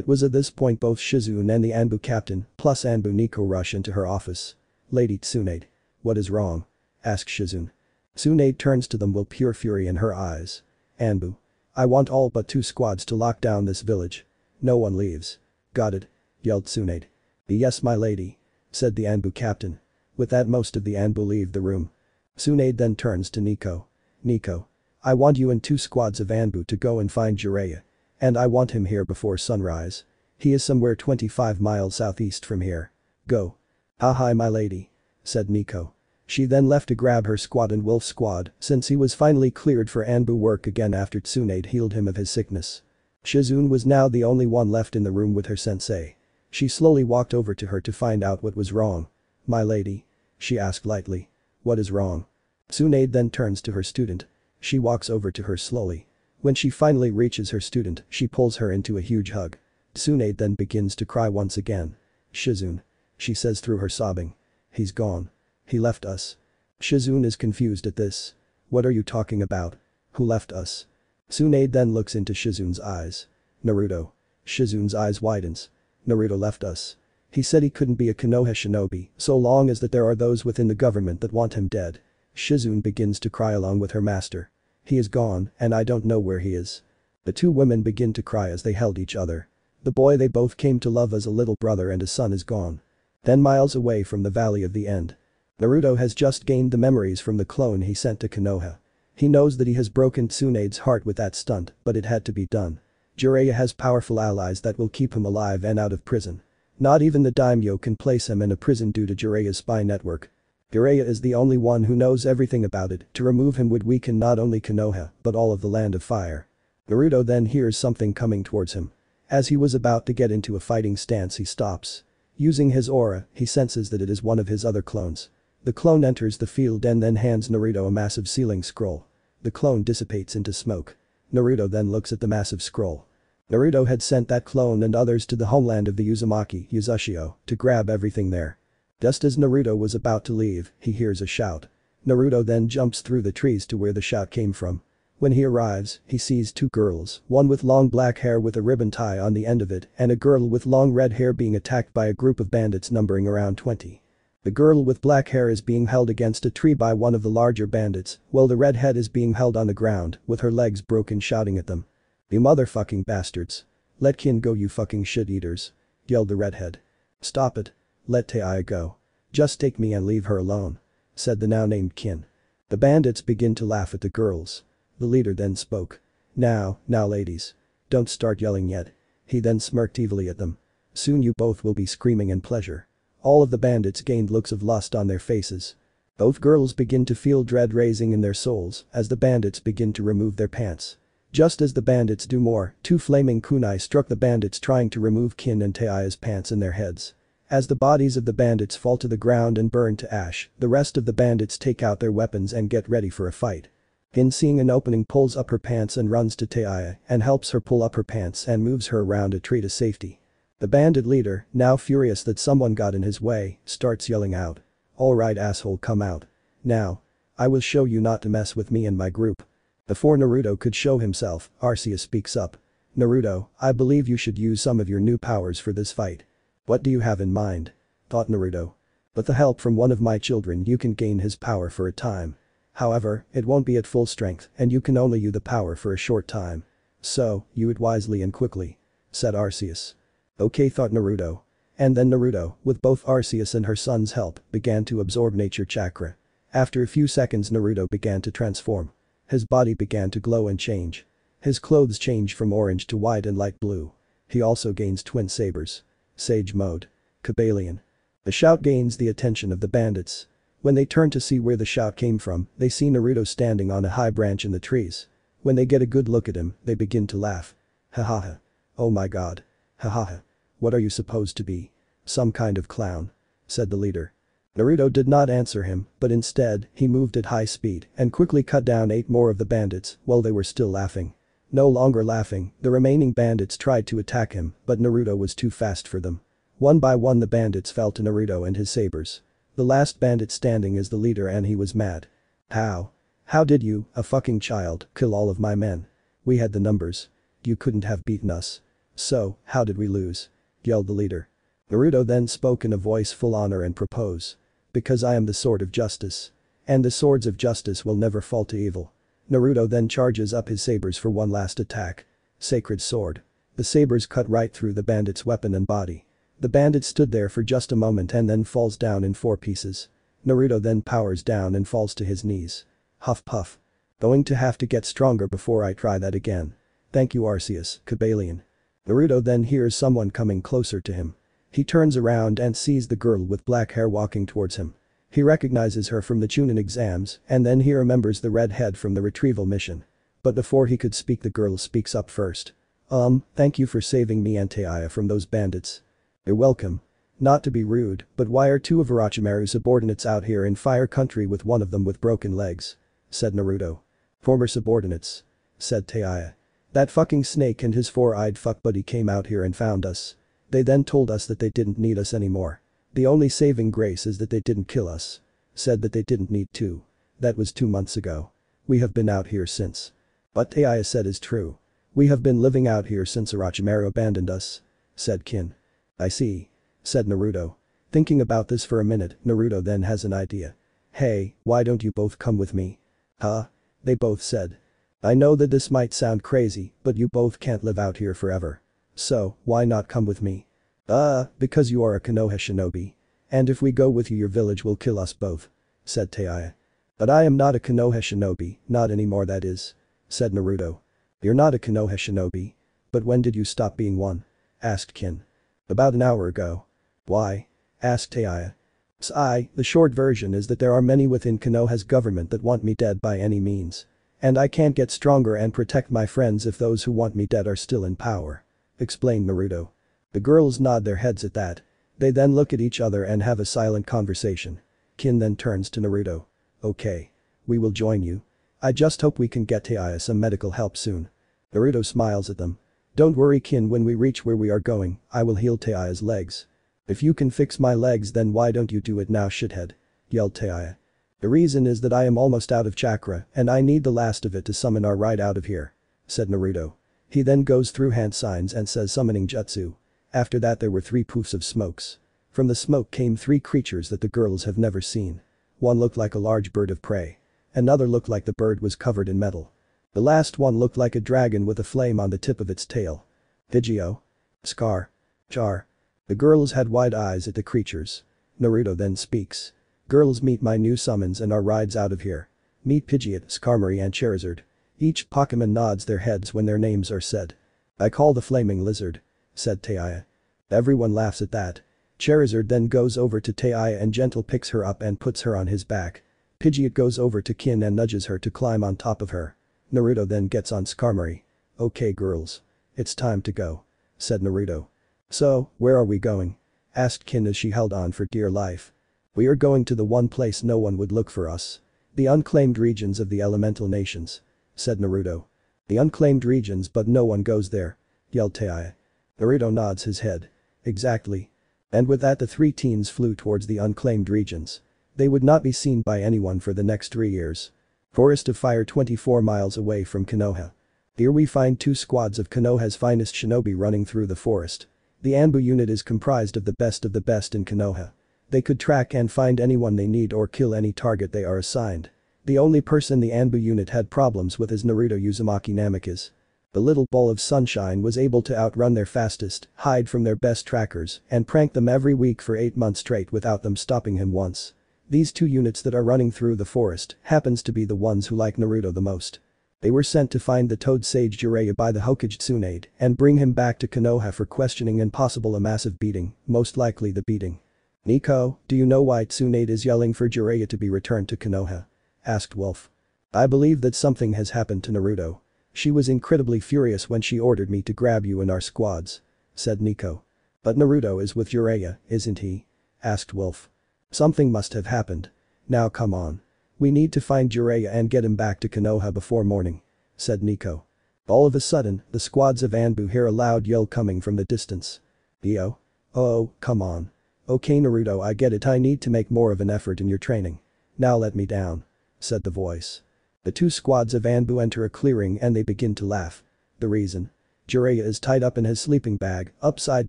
It was at this point both Shizune and the Anbu captain, plus Anbu Nico rush into her office. Lady Tsunade. What is wrong? asks Shizune. Tsunade turns to them with pure fury in her eyes. Anbu. I want all but two squads to lock down this village. No one leaves. Got it? yelled Tsunade. Yes my lady. Said the Anbu captain. With that most of the Anbu leave the room. Tsunade then turns to Nico. Nico. I want you and two squads of Anbu to go and find Jiraiya. And I want him here before sunrise. He is somewhere 25 miles southeast from here. Go. Ah hi my lady. Said Nico. She then left to grab her squad and Wolf squad since he was finally cleared for Anbu work again after Tsunade healed him of his sickness. Shizune was now the only one left in the room with her sensei. She slowly walked over to her to find out what was wrong. My lady? She asked lightly. What is wrong? Tsunade then turns to her student. She walks over to her slowly. When she finally reaches her student, she pulls her into a huge hug. Tsunade then begins to cry once again. Shizune. She says through her sobbing. He's gone. He left us. Shizune is confused at this. What are you talking about? Who left us? Tsunade then looks into Shizune's eyes. Naruto. Shizune's eyes widens. Naruto left us. He said he couldn't be a Konoha shinobi so long as that there are those within the government that want him dead. Shizune begins to cry along with her master. He is gone and I don't know where he is. The two women begin to cry as they held each other. The boy they both came to love as a little brother and a son is gone. Then miles away from the valley of the end. Naruto has just gained the memories from the clone he sent to Konoha. He knows that he has broken Tsunade's heart with that stunt, but it had to be done. Jiraiya has powerful allies that will keep him alive and out of prison. Not even the daimyo can place him in a prison due to Jiraiya's spy network. Jiraiya is the only one who knows everything about it, to remove him would weaken not only Konoha, but all of the land of fire. Naruto then hears something coming towards him. As he was about to get into a fighting stance he stops. Using his aura, he senses that it is one of his other clones. The clone enters the field and then hands Naruto a massive sealing scroll. The clone dissipates into smoke. Naruto then looks at the massive scroll. Naruto had sent that clone and others to the homeland of the Uzumaki, Uzushio, to grab everything there. Just as Naruto was about to leave, he hears a shout. Naruto then jumps through the trees to where the shout came from. When he arrives, he sees two girls, one with long black hair with a ribbon tie on the end of it and a girl with long red hair being attacked by a group of bandits numbering around 20. The girl with black hair is being held against a tree by one of the larger bandits, while the redhead is being held on the ground, with her legs broken shouting at them. You motherfucking bastards. Let Kin go you fucking shit-eaters. Yelled the redhead. Stop it. Let Tei go. Just take me and leave her alone. Said the now named Kin. The bandits begin to laugh at the girls. The leader then spoke. Now, now ladies. Don't start yelling yet. He then smirked evilly at them. Soon you both will be screaming in pleasure. All of the bandits gained looks of lust on their faces. Both girls begin to feel dread raising in their souls as the bandits begin to remove their pants. Just as the bandits do more, two flaming kunai struck the bandits trying to remove Kin and Tayuya's pants in their heads. As the bodies of the bandits fall to the ground and burn to ash, the rest of the bandits take out their weapons and get ready for a fight. Kin seeing an opening pulls up her pants and runs to Tayuya and helps her pull up her pants and moves her around a tree to safety. The bandit leader, now furious that someone got in his way, starts yelling out. Alright asshole come out. Now. I will show you not to mess with me and my group. Before Naruto could show himself, Arceus speaks up. Naruto, I believe you should use some of your new powers for this fight. What do you have in mind? Thought Naruto. With the help from one of my children you can gain his power for a time. However, it won't be at full strength and you can only use the power for a short time. So, use it wisely and quickly. Said Arceus. Okay thought Naruto. And then Naruto, with both Arceus and her son's help, began to absorb nature chakra. After a few seconds Naruto began to transform. His body began to glow and change. His clothes changed from orange to white and light blue. He also gains twin sabers. Sage mode. Cobalion. The shout gains the attention of the bandits. When they turn to see where the shout came from, they see Naruto standing on a high branch in the trees. When they get a good look at him, they begin to laugh. Ha ha ha. Oh my god. Ha ha ha. What are you supposed to be? Some kind of clown. Said the leader. Naruto did not answer him, but instead, he moved at high speed and quickly cut down eight more of the bandits while they were still laughing. No longer laughing, the remaining bandits tried to attack him, but Naruto was too fast for them. One by one the bandits fell to Naruto and his sabers. The last bandit standing is the leader and he was mad. How? How did you, a fucking child, kill all of my men? We had the numbers. You couldn't have beaten us. So, how did we lose? Yelled the leader. Naruto then spoke in a voice full honor and propose. Because I am the sword of justice. And the swords of justice will never fall to evil. Naruto then charges up his sabers for one last attack. Sacred sword. The sabers cut right through the bandit's weapon and body. The bandit stood there for just a moment and then falls down in four pieces. Naruto then powers down and falls to his knees. Huff puff. Going to have to get stronger before I try that again. Thank you Arceus, Cobalion. Naruto then hears someone coming closer to him. He turns around and sees the girl with black hair walking towards him. He recognizes her from the Chunin exams and then he remembers the redhead from the retrieval mission. But before he could speak the girl speaks up first. Um, thank you for saving me and Tayuya from those bandits. You're welcome. Not to be rude, but why are two of Orochimaru's subordinates out here in fire country with one of them with broken legs? Said Naruto. Former subordinates. Said Tayuya. That fucking snake and his four-eyed fuck buddy came out here and found us. They then told us that they didn't need us anymore. The only saving grace is that they didn't kill us. Said that they didn't need to. That was two months ago. We have been out here since. But Tayuya said is true. We have been living out here since Orochimaru abandoned us. Said Kin. I see. Said Naruto. Thinking about this for a minute, Naruto then has an idea. Hey, why don't you both come with me? Huh? They both said. I know that this might sound crazy, but you both can't live out here forever. So, why not come with me? Uh, because you are a Konoha shinobi. And if we go with you your village will kill us both. Said Tayuya. But I am not a Konoha shinobi, not anymore that is. Said Naruto. You're not a Konoha shinobi. But when did you stop being one? Asked Kin. About an hour ago. Why? Asked Tayuya. Psi, the short version is that there are many within Konoha's government that want me dead by any means. And I can't get stronger and protect my friends if those who want me dead are still in power. Explained Naruto. The girls nod their heads at that. They then look at each other and have a silent conversation. Kin then turns to Naruto. Okay. We will join you. I just hope we can get Tayuya some medical help soon. Naruto smiles at them. Don't worry Kin when we reach where we are going, I will heal Tayuya's legs. If you can fix my legs then why don't you do it now shithead? Yelled Taiya. The reason is that I am almost out of chakra and I need the last of it to summon our ride out of here. Said Naruto. He then goes through hand signs and says summoning jutsu. After that there were three poofs of smokes. From the smoke came three creatures that the girls have never seen. One looked like a large bird of prey. Another looked like the bird was covered in metal. The last one looked like a dragon with a flame on the tip of its tail. Vigio. Scar. Char. The girls had wide eyes at the creatures. Naruto then speaks. Girls meet my new summons and our rides out of here. Meet Pidgeot, Skarmory and Charizard. Each Pokemon nods their heads when their names are said. I call the flaming lizard. Said Tayuya. Everyone laughs at that. Charizard then goes over to Tayuya and gentle picks her up and puts her on his back. Pidgeot goes over to Kin and nudges her to climb on top of her. Naruto then gets on Skarmory. Okay girls. It's time to go. Said Naruto. So, where are we going? Asked Kin as she held on for dear life. We are going to the one place no one would look for us. The unclaimed regions of the elemental nations. Said Naruto. The unclaimed regions but no one goes there. Yelled Tayuya. Naruto nods his head. Exactly. And with that the three teens flew towards the unclaimed regions. They would not be seen by anyone for the next three years. Forest of Fire 24 miles away from Konoha. Here we find two squads of Konoha's finest shinobi running through the forest. The Anbu unit is comprised of the best of the best in Konoha. They could track and find anyone they need or kill any target they are assigned. The only person the Anbu unit had problems with is Naruto Uzumaki Namikaze. The little ball of sunshine was able to outrun their fastest, hide from their best trackers, and prank them every week for 8 months straight without them stopping him once. These two units that are running through the forest happens to be the ones who like Naruto the most. They were sent to find the Toad Sage Jiraiya by the Hokage Tsunade and bring him back to Konoha for questioning and possible a massive beating, most likely the beating. Nico, do you know why Tsunade is yelling for Jiraiya to be returned to Konoha? asked Wolf. I believe that something has happened to Naruto. She was incredibly furious when she ordered me to grab you and our squads. Said Nico. But Naruto is with Jiraiya, isn't he? Asked Wolf. Something must have happened. Now come on. We need to find Jiraiya and get him back to Konoha before morning. Said Nico. All of a sudden, the squads of Anbu hear a loud yell coming from the distance. Dio? Oh, come on. Okay Naruto I get it I need to make more of an effort in your training. Now let me down. Said the voice. The two squads of Anbu enter a clearing and they begin to laugh. The reason? Jiraiya is tied up in his sleeping bag, upside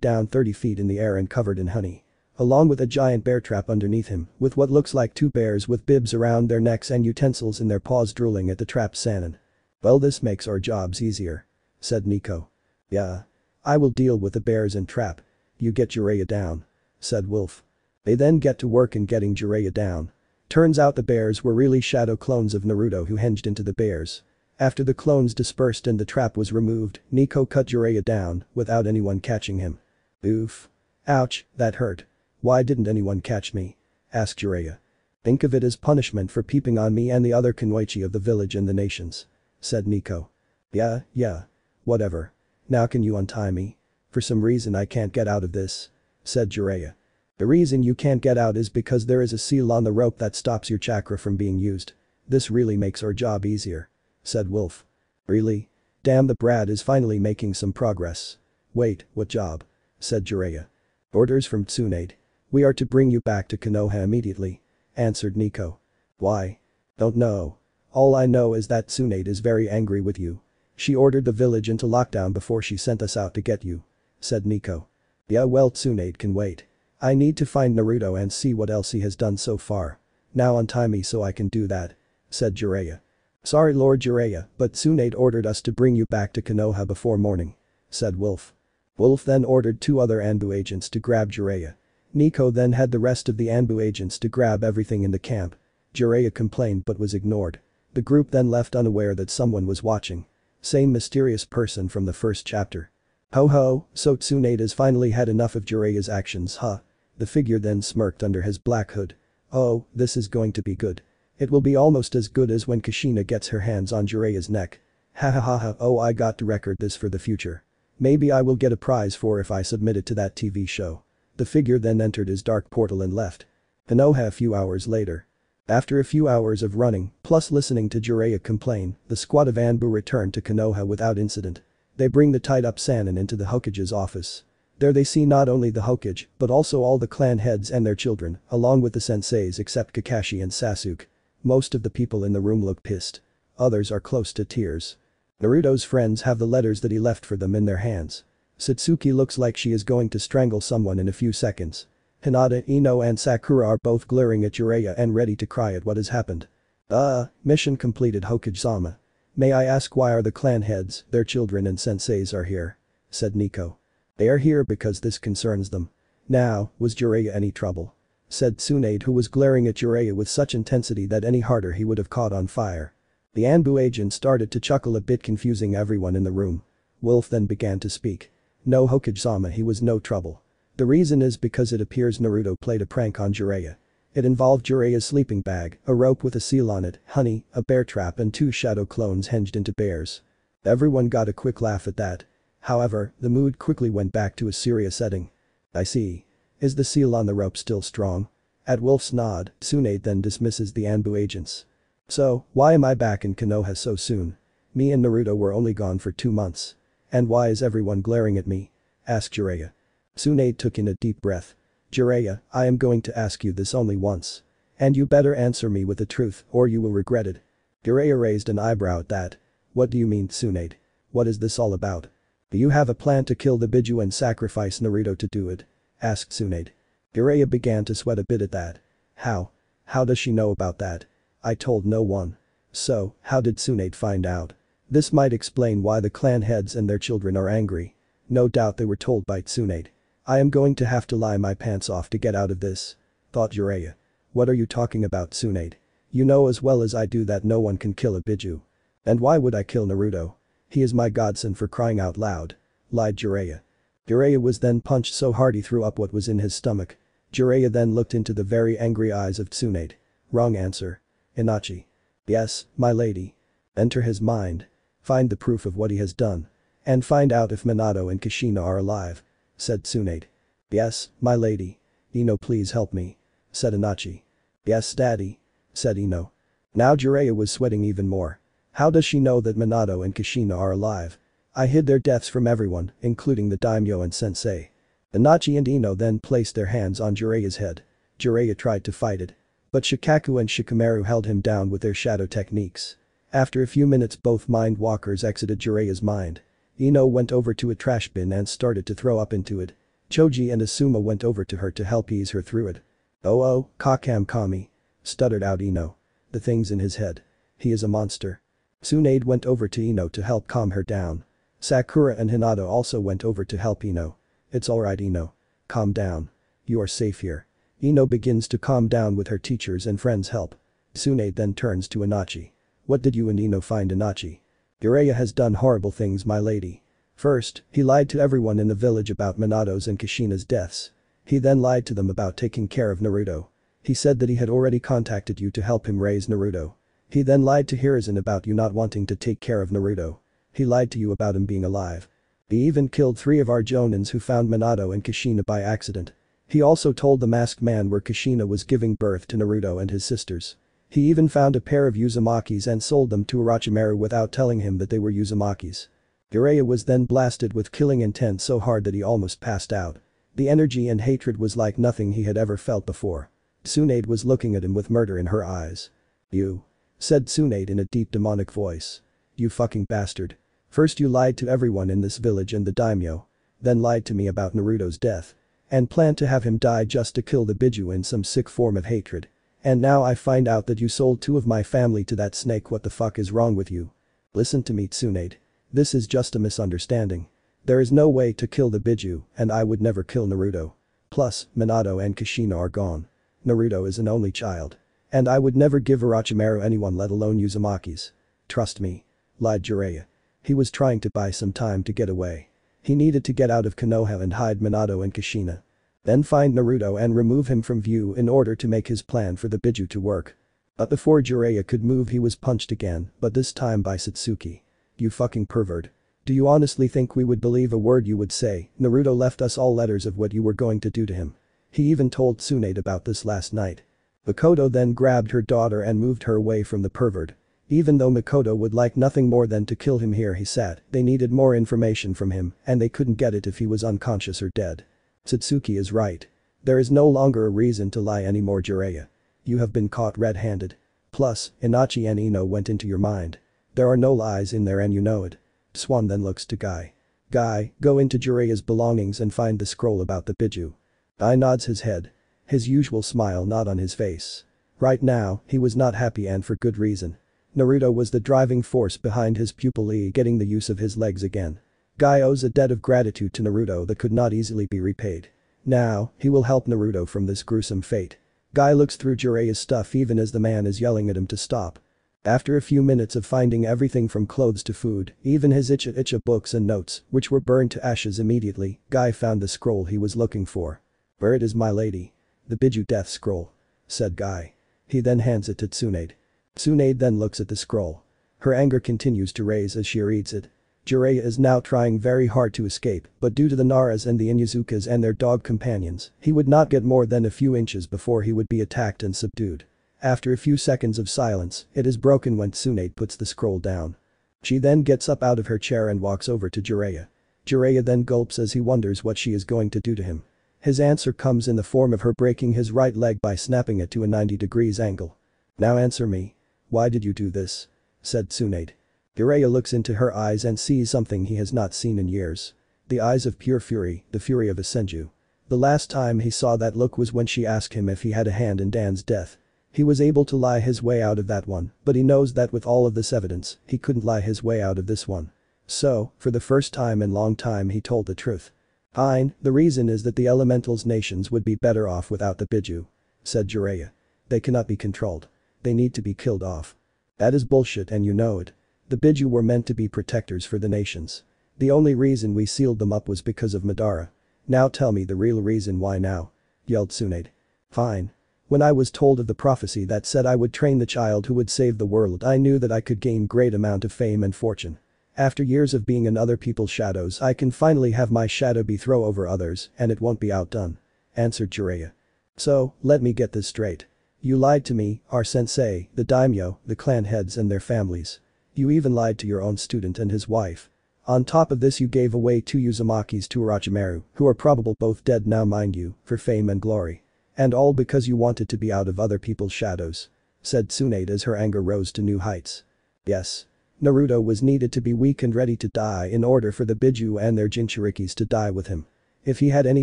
down 30 feet in the air and covered in honey. Along with a giant bear trap underneath him, with what looks like two bears with bibs around their necks and utensils in their paws drooling at the trapped Sannin. Well this makes our jobs easier. Said Nico. Yeah. I will deal with the bears and trap. You get Jiraiya down. Said Wolf. They then get to work in getting Jiraiya down. Turns out the bears were really shadow clones of Naruto who hinged into the bears. After the clones dispersed and the trap was removed, Nico cut Jiraiya down, without anyone catching him. Oof. Ouch, that hurt. Why didn't anyone catch me? asked Jiraiya. Think of it as punishment for peeping on me and the other Kunoichi of the village and the nations. Said Nico. Yeah, yeah. Whatever. Now can you untie me? For some reason I can't get out of this. Said Jiraiya. The reason you can't get out is because there is a seal on the rope that stops your chakra from being used. This really makes our job easier. Said Wolf. Really? Damn the Brad is finally making some progress. Wait, what job? Said Jiraiya. Orders from Tsunade. We are to bring you back to Konoha immediately. Answered Nico. Why? Don't know. All I know is that Tsunade is very angry with you. She ordered the village into lockdown before she sent us out to get you. Said Nico. Yeah well Tsunade can wait. I need to find Naruto and see what else he has done so far. Now untie me so I can do that. Said Jiraiya. Sorry Lord Jiraiya, but Tsunade ordered us to bring you back to Konoha before morning. Said Wolf. Wolf then ordered two other Anbu agents to grab Jiraiya. Nico then had the rest of the Anbu agents to grab everything in the camp. Jiraiya complained but was ignored. The group then left unaware that someone was watching. Same mysterious person from the first chapter. Ho ho, so Tsunade has finally had enough of Jiraiya's actions huh? The figure then smirked under his black hood. Oh, this is going to be good. It will be almost as good as when Kushina gets her hands on Jiraiya's neck. Ha ha ha ha oh I got to record this for the future. Maybe I will get a prize for if I submit it to that TV show. The figure then entered his dark portal and left. Konoha a few hours later. After a few hours of running, plus listening to Jiraiya complain, the squad of Anbu returned to Konoha without incident. They bring the tied up Sannin into the Hokage's office. There they see not only the Hokage, but also all the clan heads and their children, along with the senseis except Kakashi and Sasuke. Most of the people in the room look pissed. Others are close to tears. Naruto's friends have the letters that he left for them in their hands. Satsuki looks like she is going to strangle someone in a few seconds. Hinata, Ino and Sakura are both glaring at Jiraiya and ready to cry at what has happened. Uh, mission completed Hokage-sama. May I ask why are the clan heads, their children and senseis are here? Said Nico. They are here because this concerns them. Now, was Jiraiya any trouble? Said Tsunade who was glaring at Jiraiya with such intensity that any harder he would have caught on fire. The Anbu agent started to chuckle a bit confusing everyone in the room. Wolf then began to speak. No Hokage-sama he was no trouble. The reason is because it appears Naruto played a prank on Jiraiya. It involved Jiraiya's sleeping bag, a rope with a seal on it, honey, a bear trap and two shadow clones hinged into bears. Everyone got a quick laugh at that. However, the mood quickly went back to a serious setting. I see. Is the seal on the rope still strong? At Wolf's nod, Tsunade then dismisses the Anbu agents. So, why am I back in Konoha so soon? Me and Naruto were only gone for two months. And why is everyone glaring at me? asked Jiraiya. Tsunade took in a deep breath. Jiraiya, I am going to ask you this only once. And you better answer me with the truth or you will regret it. Jiraiya raised an eyebrow at that. What do you mean Tsunade? What is this all about? Do you have a plan to kill the Biju and sacrifice Naruto to do it? asked Tsunade. Jiraiya began to sweat a bit at that. How? How does she know about that? I told no one. So, how did Tsunade find out? This might explain why the clan heads and their children are angry. No doubt they were told by Tsunade. I am going to have to lie my pants off to get out of this. Thought Jiraiya. What are you talking about Tsunade? You know as well as I do that no one can kill a Biju. And why would I kill Naruto? He is my godson for crying out loud. Lied Jiraiya. Jiraiya was then punched so hard he threw up what was in his stomach. Jiraiya then looked into the very angry eyes of Tsunade. Wrong answer. Inoichi. Yes, my lady. Enter his mind. Find the proof of what he has done. And find out if Minato and Kushina are alive. Said Tsunade. Yes, my lady. Ino please help me. Said Inoichi. Yes daddy. Said Ino. Now Jiraiya was sweating even more. How does she know that Minato and Kushina are alive? I hid their deaths from everyone, including the daimyo and sensei. Inoichi and Ino then placed their hands on Jiraiya's head. Jiraiya tried to fight it. But Shikaku and Shikamaru held him down with their shadow techniques. After a few minutes both mind walkers exited Jiraiya's mind. Ino went over to a trash bin and started to throw up into it. Choji and Asuma went over to her to help ease her through it. Oh oh, Kakam Kami. Stuttered out Ino. The thing's in his head. He is a monster. Tsunade went over to Ino to help calm her down. Sakura and Hinata also went over to help Ino. It's alright Ino. Calm down. You are safe here. Ino begins to calm down with her teachers and friends help. Tsunade then turns to Inoichi. What did you and Ino find Inoichi? Jiraiya has done horrible things my lady. First, he lied to everyone in the village about Minato's and Kushina's deaths. He then lied to them about taking care of Naruto. He said that he had already contacted you to help him raise Naruto. He then lied to Hiruzen about you not wanting to take care of Naruto. He lied to you about him being alive. He even killed three of our Jonins who found Minato and Kushina by accident. He also told the masked man where Kushina was giving birth to Naruto and his sisters. He even found a pair of Uzumakis and sold them to Orochimaru without telling him that they were Uzumakis. Jiraiya was then blasted with killing intent so hard that he almost passed out. The energy and hatred was like nothing he had ever felt before. Tsunade was looking at him with murder in her eyes. You. Said Tsunade in a deep demonic voice. You fucking bastard. First you lied to everyone in this village and the daimyo. Then lied to me about Naruto's death. And planned to have him die just to kill the Biju in some sick form of hatred. And now I find out that you sold two of my family to that snake what the fuck is wrong with you? Listen to me Tsunade. This is just a misunderstanding. There is no way to kill the Biju and I would never kill Naruto. Plus, Minato and Kushina are gone. Naruto is an only child. And I would never give Orochimaru anyone let alone Uzumaki's. Trust me. Lied Jiraiya. He was trying to buy some time to get away. He needed to get out of Konoha and hide Minato and Kushina. Then find Naruto and remove him from view in order to make his plan for the Biju to work. But before Jiraiya could move he was punched again, but this time by Satsuki. You fucking pervert. Do you honestly think we would believe a word you would say, Naruto left us all letters of what you were going to do to him. He even told Tsunade about this last night. Mikoto then grabbed her daughter and moved her away from the pervert, even though Mikoto would like nothing more than to kill him here he said, they needed more information from him and they couldn't get it if he was unconscious or dead. Satsuki is right. There is no longer a reason to lie anymore Jiraiya. You have been caught red-handed. Plus, Inoichi and Ino went into your mind. There are no lies in there and you know it. Swan then looks to Guy. Guy, go into Jiraiya's belongings and find the scroll about the Biju. Guy nods his head. His usual smile not on his face. Right now, he was not happy and for good reason. Naruto was the driving force behind his pupil Lee getting the use of his legs again. Guy owes a debt of gratitude to Naruto that could not easily be repaid. Now, he will help Naruto from this gruesome fate. Guy looks through Jiraiya's stuff even as the man is yelling at him to stop. After a few minutes of finding everything from clothes to food, even his Icha Icha books and notes, which were burned to ashes immediately, Guy found the scroll he was looking for. Where it is my lady. The Biju death scroll. Said Guy. He then hands it to Tsunade. Tsunade then looks at the scroll. Her anger continues to raise as she reads it. Jiraiya is now trying very hard to escape, but due to the Naras and the Inuzukas and their dog companions, he would not get more than a few inches before he would be attacked and subdued. After a few seconds of silence, it is broken when Tsunade puts the scroll down. She then gets up out of her chair and walks over to Jiraiya. Jiraiya then gulps as he wonders what she is going to do to him. His answer comes in the form of her breaking his right leg by snapping it to a 90 degrees angle. Now answer me. Why did you do this? Said Tsunade. Jiraiya looks into her eyes and sees something he has not seen in years. The eyes of pure fury, the fury of a Senju. The last time he saw that look was when she asked him if he had a hand in Dan's death. He was able to lie his way out of that one, but he knows that with all of this evidence, he couldn't lie his way out of this one. So, for the first time in long time he told the truth. Fine, the reason is that the elementals nations would be better off without the Biju. Said Jiraiya. They cannot be controlled. They need to be killed off. That is bullshit and you know it. The Biju were meant to be protectors for the nations. The only reason we sealed them up was because of Madara. Now tell me the real reason why now. Yelled Tsunade. Fine. When I was told of the prophecy that said I would train the child who would save the world I knew that I could gain great amount of fame and fortune. After years of being in other people's shadows I can finally have my shadow be throw over others and it won't be outdone. Answered Jiraiya. So, let me get this straight. You lied to me, our sensei, the daimyo, the clan heads and their families. You even lied to your own student and his wife. On top of this you gave away two Uzumakis to Orochimaru, who are probable both dead now mind you, for fame and glory. And all because you wanted to be out of other people's shadows. Said Tsunade as her anger rose to new heights. Yes. Naruto was needed to be weak and ready to die in order for the Biju and their Jinchurikis to die with him. If he had any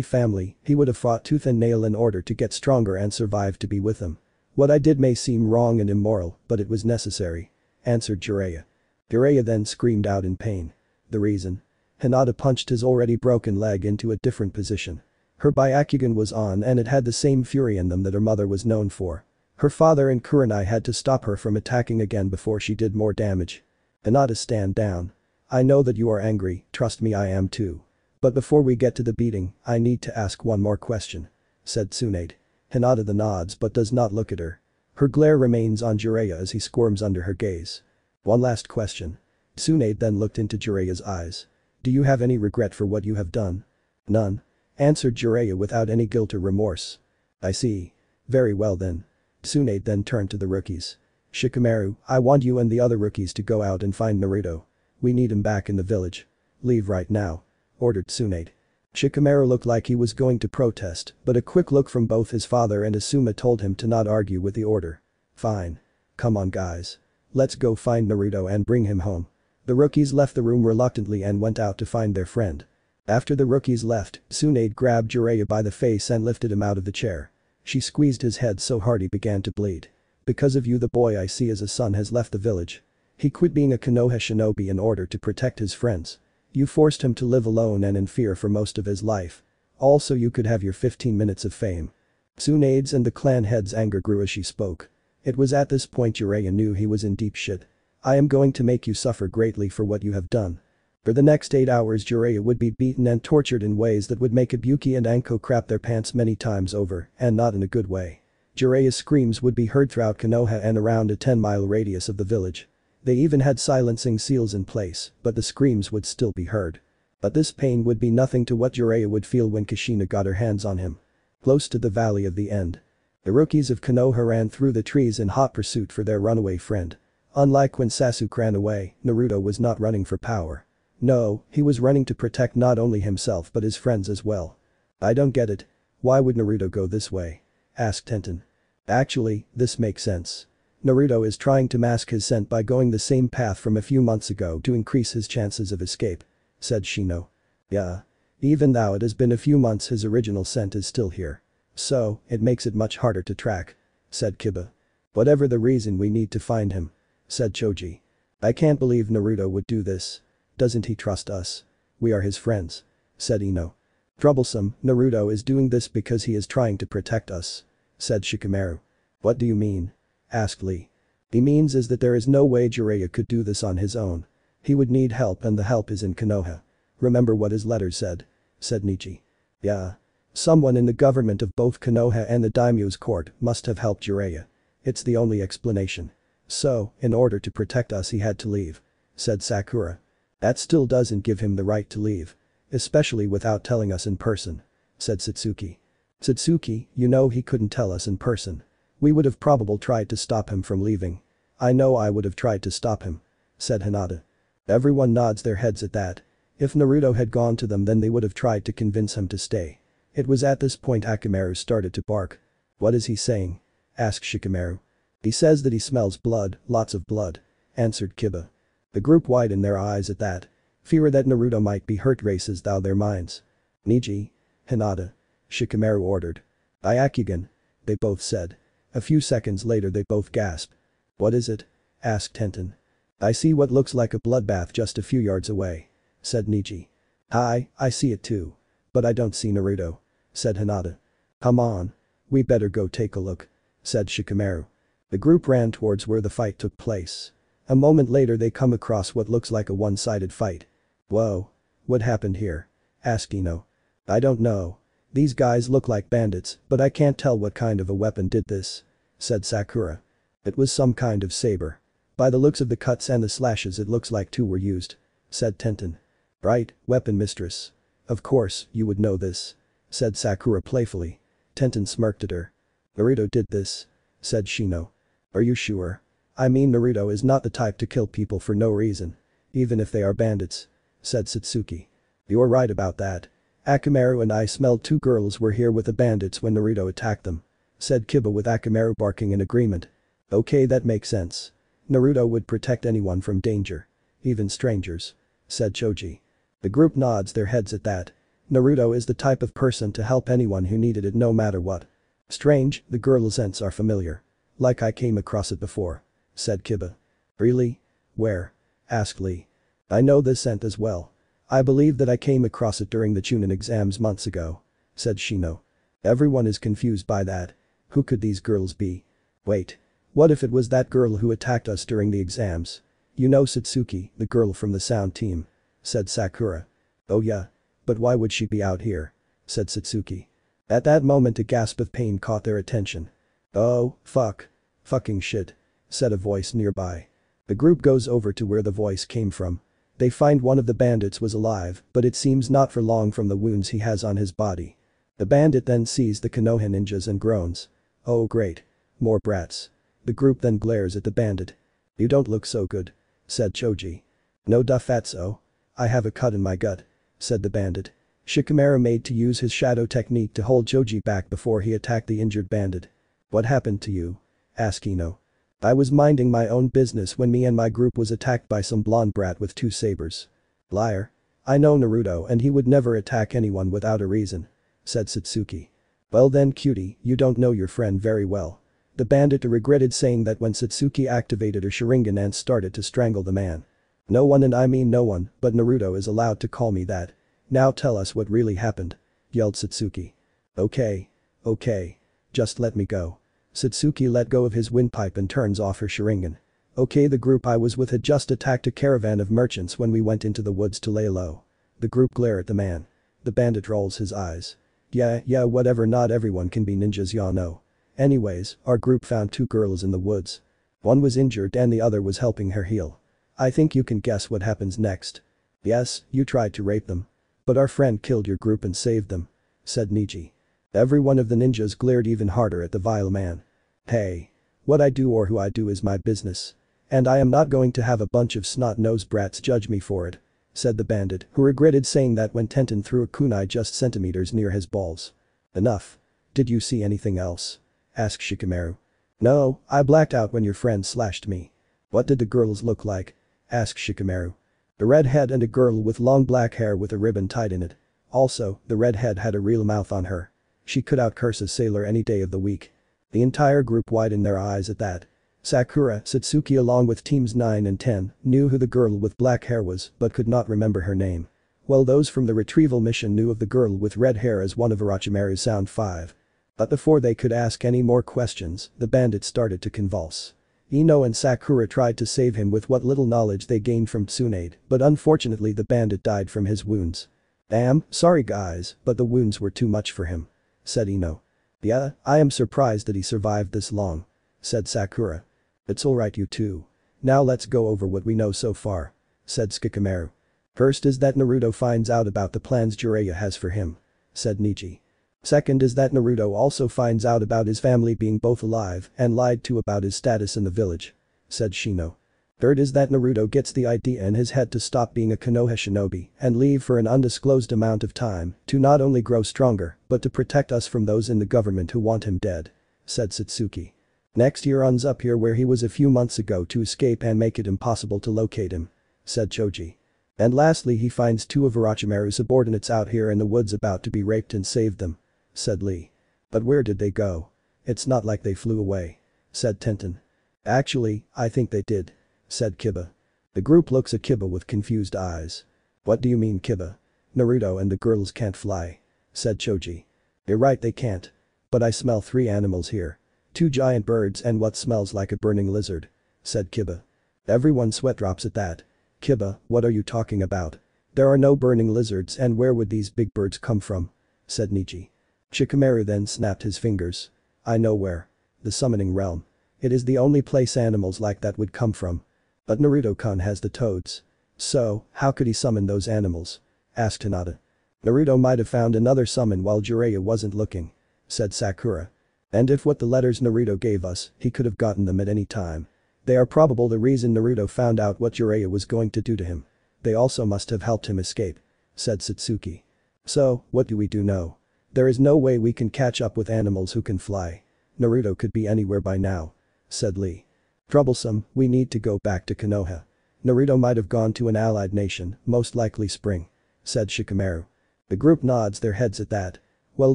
family, he would have fought tooth and nail in order to get stronger and survive to be with them. What I did may seem wrong and immoral, but it was necessary. Answered Jiraiya. Jiraiya then screamed out in pain. The reason? Hinata punched his already broken leg into a different position. Her Byakugan was on and it had the same fury in them that her mother was known for. Her father and Kurenai had to stop her from attacking again before she did more damage. Hinata stand down. I know that you are angry, trust me I am too. But before we get to the beating, I need to ask one more question. Said Tsunade. Hinata the nods but does not look at her. Her glare remains on Jiraiya as he squirms under her gaze. One last question. Tsunade then looked into Jiraiya's eyes. Do you have any regret for what you have done? None. Answered Jiraiya without any guilt or remorse. I see. Very well then. Tsunade then turned to the rookies. Shikamaru, I want you and the other rookies to go out and find Naruto. We need him back in the village. Leave right now. Ordered Tsunade. Shikamaru looked like he was going to protest, but a quick look from both his father and Asuma told him to not argue with the order. Fine. Come on guys. Let's go find Naruto and bring him home. The rookies left the room reluctantly and went out to find their friend. After the rookies left, Tsunade grabbed Jiraiya by the face and lifted him out of the chair. She squeezed his head so hard he began to bleed. Because of you the boy I see as a son has left the village. He quit being a Konoha shinobi in order to protect his friends. You forced him to live alone and in fear for most of his life. Also you could have your 15 minutes of fame. Tsunade's and the clan head's anger grew as she spoke. It was at this point Jiraiya knew he was in deep shit. I am going to make you suffer greatly for what you have done. For the next 8 hours Jiraiya would be beaten and tortured in ways that would make Ibiki and Anko crap their pants many times over, and not in a good way. Jiraiya's screams would be heard throughout Konoha and around a 10-mile radius of the village. They even had silencing seals in place, but the screams would still be heard. But this pain would be nothing to what Jiraiya would feel when Kushina got her hands on him. Close to the valley of the end. The rookies of Konoha ran through the trees in hot pursuit for their runaway friend. Unlike when Sasuke ran away, Naruto was not running for power. No, he was running to protect not only himself but his friends as well. I don't get it. Why would Naruto go this way? Asked Tenten. Actually, this makes sense. Naruto is trying to mask his scent by going the same path from a few months ago to increase his chances of escape. Said Shino. Yeah. Even though it has been a few months his original scent is still here. So, it makes it much harder to track. Said Kiba. Whatever the reason we need to find him. Said Choji. I can't believe Naruto would do this. Doesn't he trust us? We are his friends. Said Ino. Troublesome, Naruto is doing this because he is trying to protect us. Said Shikamaru. What do you mean? Asked Lee. He means is that there is no way Jiraiya could do this on his own. He would need help and the help is in Konoha. Remember what his letter said. Said Neji. Yeah. Someone in the government of both Konoha and the daimyo's court must have helped Jiraiya. It's the only explanation. So, in order to protect us he had to leave. Said Sakura. That still doesn't give him the right to leave. Especially without telling us in person. Said Satsuki. Satsuki, you know he couldn't tell us in person. We would have probably tried to stop him from leaving. I know I would have tried to stop him. Said Hinata. Everyone nods their heads at that. If Naruto had gone to them then they would have tried to convince him to stay. It was at this point Akamaru started to bark. What is he saying? Asked Shikamaru. He says that he smells blood, lots of blood. Answered Kiba. The group widened their eyes at that. Fear that Naruto might be hurt races thou their minds. Neji. Hinata. Shikamaru ordered. Byakugan. They both said. A few seconds later they both gasped. What is it? asked Tenten. I see what looks like a bloodbath just a few yards away. Said Neji. Hi, I see it too. But I don't see Naruto. Said Hinata. Come on. We better go take a look. Said Shikamaru. The group ran towards where the fight took place. A moment later they come across what looks like a one-sided fight. Whoa. What happened here? Asked Ino. I don't know. These guys look like bandits, but I can't tell what kind of a weapon did this. Said Sakura. It was some kind of saber. By the looks of the cuts and the slashes it looks like two were used. Said Tenten. Right, weapon mistress. Of course, you would know this. Said Sakura playfully. Tenten smirked at her. Naruto did this. Said Shino. Are you sure? I mean Naruto is not the type to kill people for no reason. Even if they are bandits. Said Satsuki. You're right about that. Akamaru and I smelled two girls were here with the bandits when Naruto attacked them. Said Kiba with Akamaru barking in agreement. Okay that makes sense. Naruto would protect anyone from danger. Even strangers. Said Choji. The group nods their heads at that. Naruto is the type of person to help anyone who needed it no matter what. Strange, the girl's scents are familiar. Like I came across it before said Kiba. Really? Where? asked Lee. I know this scent as well. I believe that I came across it during the Chunin exams months ago. Said Shino. Everyone is confused by that. Who could these girls be? Wait. What if it was that girl who attacked us during the exams? You know Satsuki, the girl from the sound team. Said Sakura. Oh yeah. But why would she be out here? Said Satsuki. At that moment a gasp of pain caught their attention. Oh, fuck. Fucking shit said a voice nearby. The group goes over to where the voice came from. They find one of the bandits was alive, but it seems not for long from the wounds he has on his body. The bandit then sees the Konoha ninjas and groans. Oh great. More brats. The group then glares at the bandit. You don't look so good. Said Choji. No da fatso. I have a cut in my gut. Said the bandit. Shikamaru made to use his shadow technique to hold Choji back before he attacked the injured bandit. What happened to you? Asked Ino. I was minding my own business when me and my group was attacked by some blonde brat with two sabers. Liar. I know Naruto and he would never attack anyone without a reason. Said Satsuki. Well then cutie, you don't know your friend very well. The bandit regretted saying that when Satsuki activated her Sharingan and started to strangle the man. No one and I mean no one, but Naruto is allowed to call me that. Now tell us what really happened. Yelled Satsuki. Okay. Okay. Just let me go. Satsuki let go of his windpipe and turns off her Sharingan. Okay the group I was with had just attacked a caravan of merchants when we went into the woods to lay low. The group glare at the man. The bandit rolls his eyes. Yeah, yeah whatever not everyone can be ninjas y'all know. Anyways, our group found two girls in the woods. One was injured and the other was helping her heal. I think you can guess what happens next. Yes, you tried to rape them. But our friend killed your group and saved them. Said Neji. Every one of the ninjas glared even harder at the vile man. Hey. What I do or who I do is my business. And I am not going to have a bunch of snot-nosed brats judge me for it. Said the bandit, who regretted saying that when Tenten threw a kunai just centimeters near his balls. Enough. Did you see anything else? Asked Shikamaru. No, I blacked out when your friend slashed me. What did the girls look like? Asked Shikamaru. A redhead and a girl with long black hair with a ribbon tied in it. Also, the redhead had a real mouth on her. She could outcurse a sailor any day of the week. The entire group widened their eyes at that. Sakura, Satsuki along with teams 9 and 10 knew who the girl with black hair was but could not remember her name. While those from the retrieval mission knew of the girl with red hair as one of Orochimaru's Sound 5. But before they could ask any more questions, the bandit started to convulse. Ino and Sakura tried to save him with what little knowledge they gained from Tsunade, but unfortunately the bandit died from his wounds. Damn, sorry guys, but the wounds were too much for him said Ino. Yeah, uh, I am surprised that he survived this long. Said Sakura. It's alright you two. Now let's go over what we know so far. Said Shikamaru. First is that Naruto finds out about the plans Jiraiya has for him. Said Neji. Second is that Naruto also finds out about his family being both alive and lied to about his status in the village. Said Shino. Third is that Naruto gets the idea in his head to stop being a Konoha shinobi and leave for an undisclosed amount of time to not only grow stronger but to protect us from those in the government who want him dead. Said Satsuki. Next he runs up here where he was a few months ago to escape and make it impossible to locate him. said Choji. And lastly he finds two of Orochimaru's subordinates out here in the woods about to be raped and saved them. Said Lee. But where did they go? It's not like they flew away. Said Tenten. Actually, I think they did. Said Kiba. The group looks at Kiba with confused eyes. What do you mean Kiba? Naruto and the girls can't fly. Said Choji. You're right they can't. But I smell three animals here. Two giant birds and what smells like a burning lizard. Said Kiba. Everyone sweat drops at that. Kiba, what are you talking about? There are no burning lizards and where would these big birds come from? Said Neji. Shikamaru then snapped his fingers. I know where. The summoning realm. It is the only place animals like that would come from. But Naruto-kun has the toads. So, how could he summon those animals? Asked Hinata. Naruto might have found another summon while Jiraiya wasn't looking. Said Sakura. And if what the letters Naruto gave us, he could have gotten them at any time. They are probable the reason Naruto found out what Jiraiya was going to do to him. They also must have helped him escape. Said Satsuki. So, what do we do now? There is no way we can catch up with animals who can fly. Naruto could be anywhere by now. Said Lee. Troublesome, we need to go back to Konoha. Naruto might have gone to an allied nation, most likely Spring. Said Shikamaru. The group nods their heads at that. Well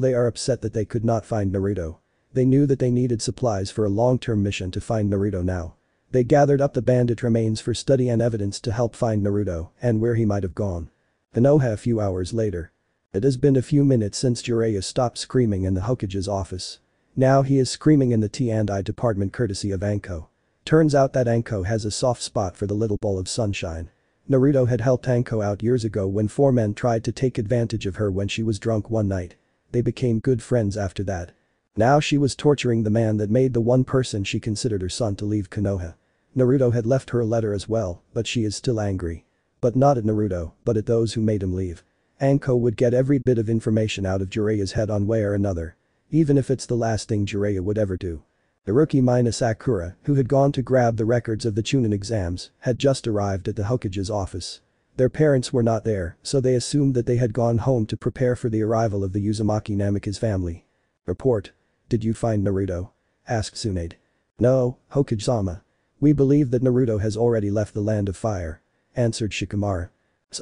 they are upset that they could not find Naruto. They knew that they needed supplies for a long-term mission to find Naruto now. They gathered up the bandit remains for study and evidence to help find Naruto and where he might have gone. Konoha a few hours later. It has been a few minutes since Jiraiya stopped screaming in the Hokage's office. Now he is screaming in the T&I department courtesy of Anko. Turns out that Anko has a soft spot for the little ball of sunshine. Naruto had helped Anko out years ago when four men tried to take advantage of her when she was drunk one night. They became good friends after that. Now she was torturing the man that made the one person she considered her son to leave Konoha. Naruto had left her a letter as well, but she is still angry. But not at Naruto, but at those who made him leave. Anko would get every bit of information out of Jiraiya's head on way or another. Even if it's the last thing Jiraiya would ever do. The rookie minus Sakura, who had gone to grab the records of the Chunin exams, had just arrived at the Hokage's office. Their parents were not there, so they assumed that they had gone home to prepare for the arrival of the Uzumaki Namikaze family. Report. Did you find Naruto? Asked Tsunade. No, Hokage-sama. We believe that Naruto has already left the land of fire. Answered Shikamaru.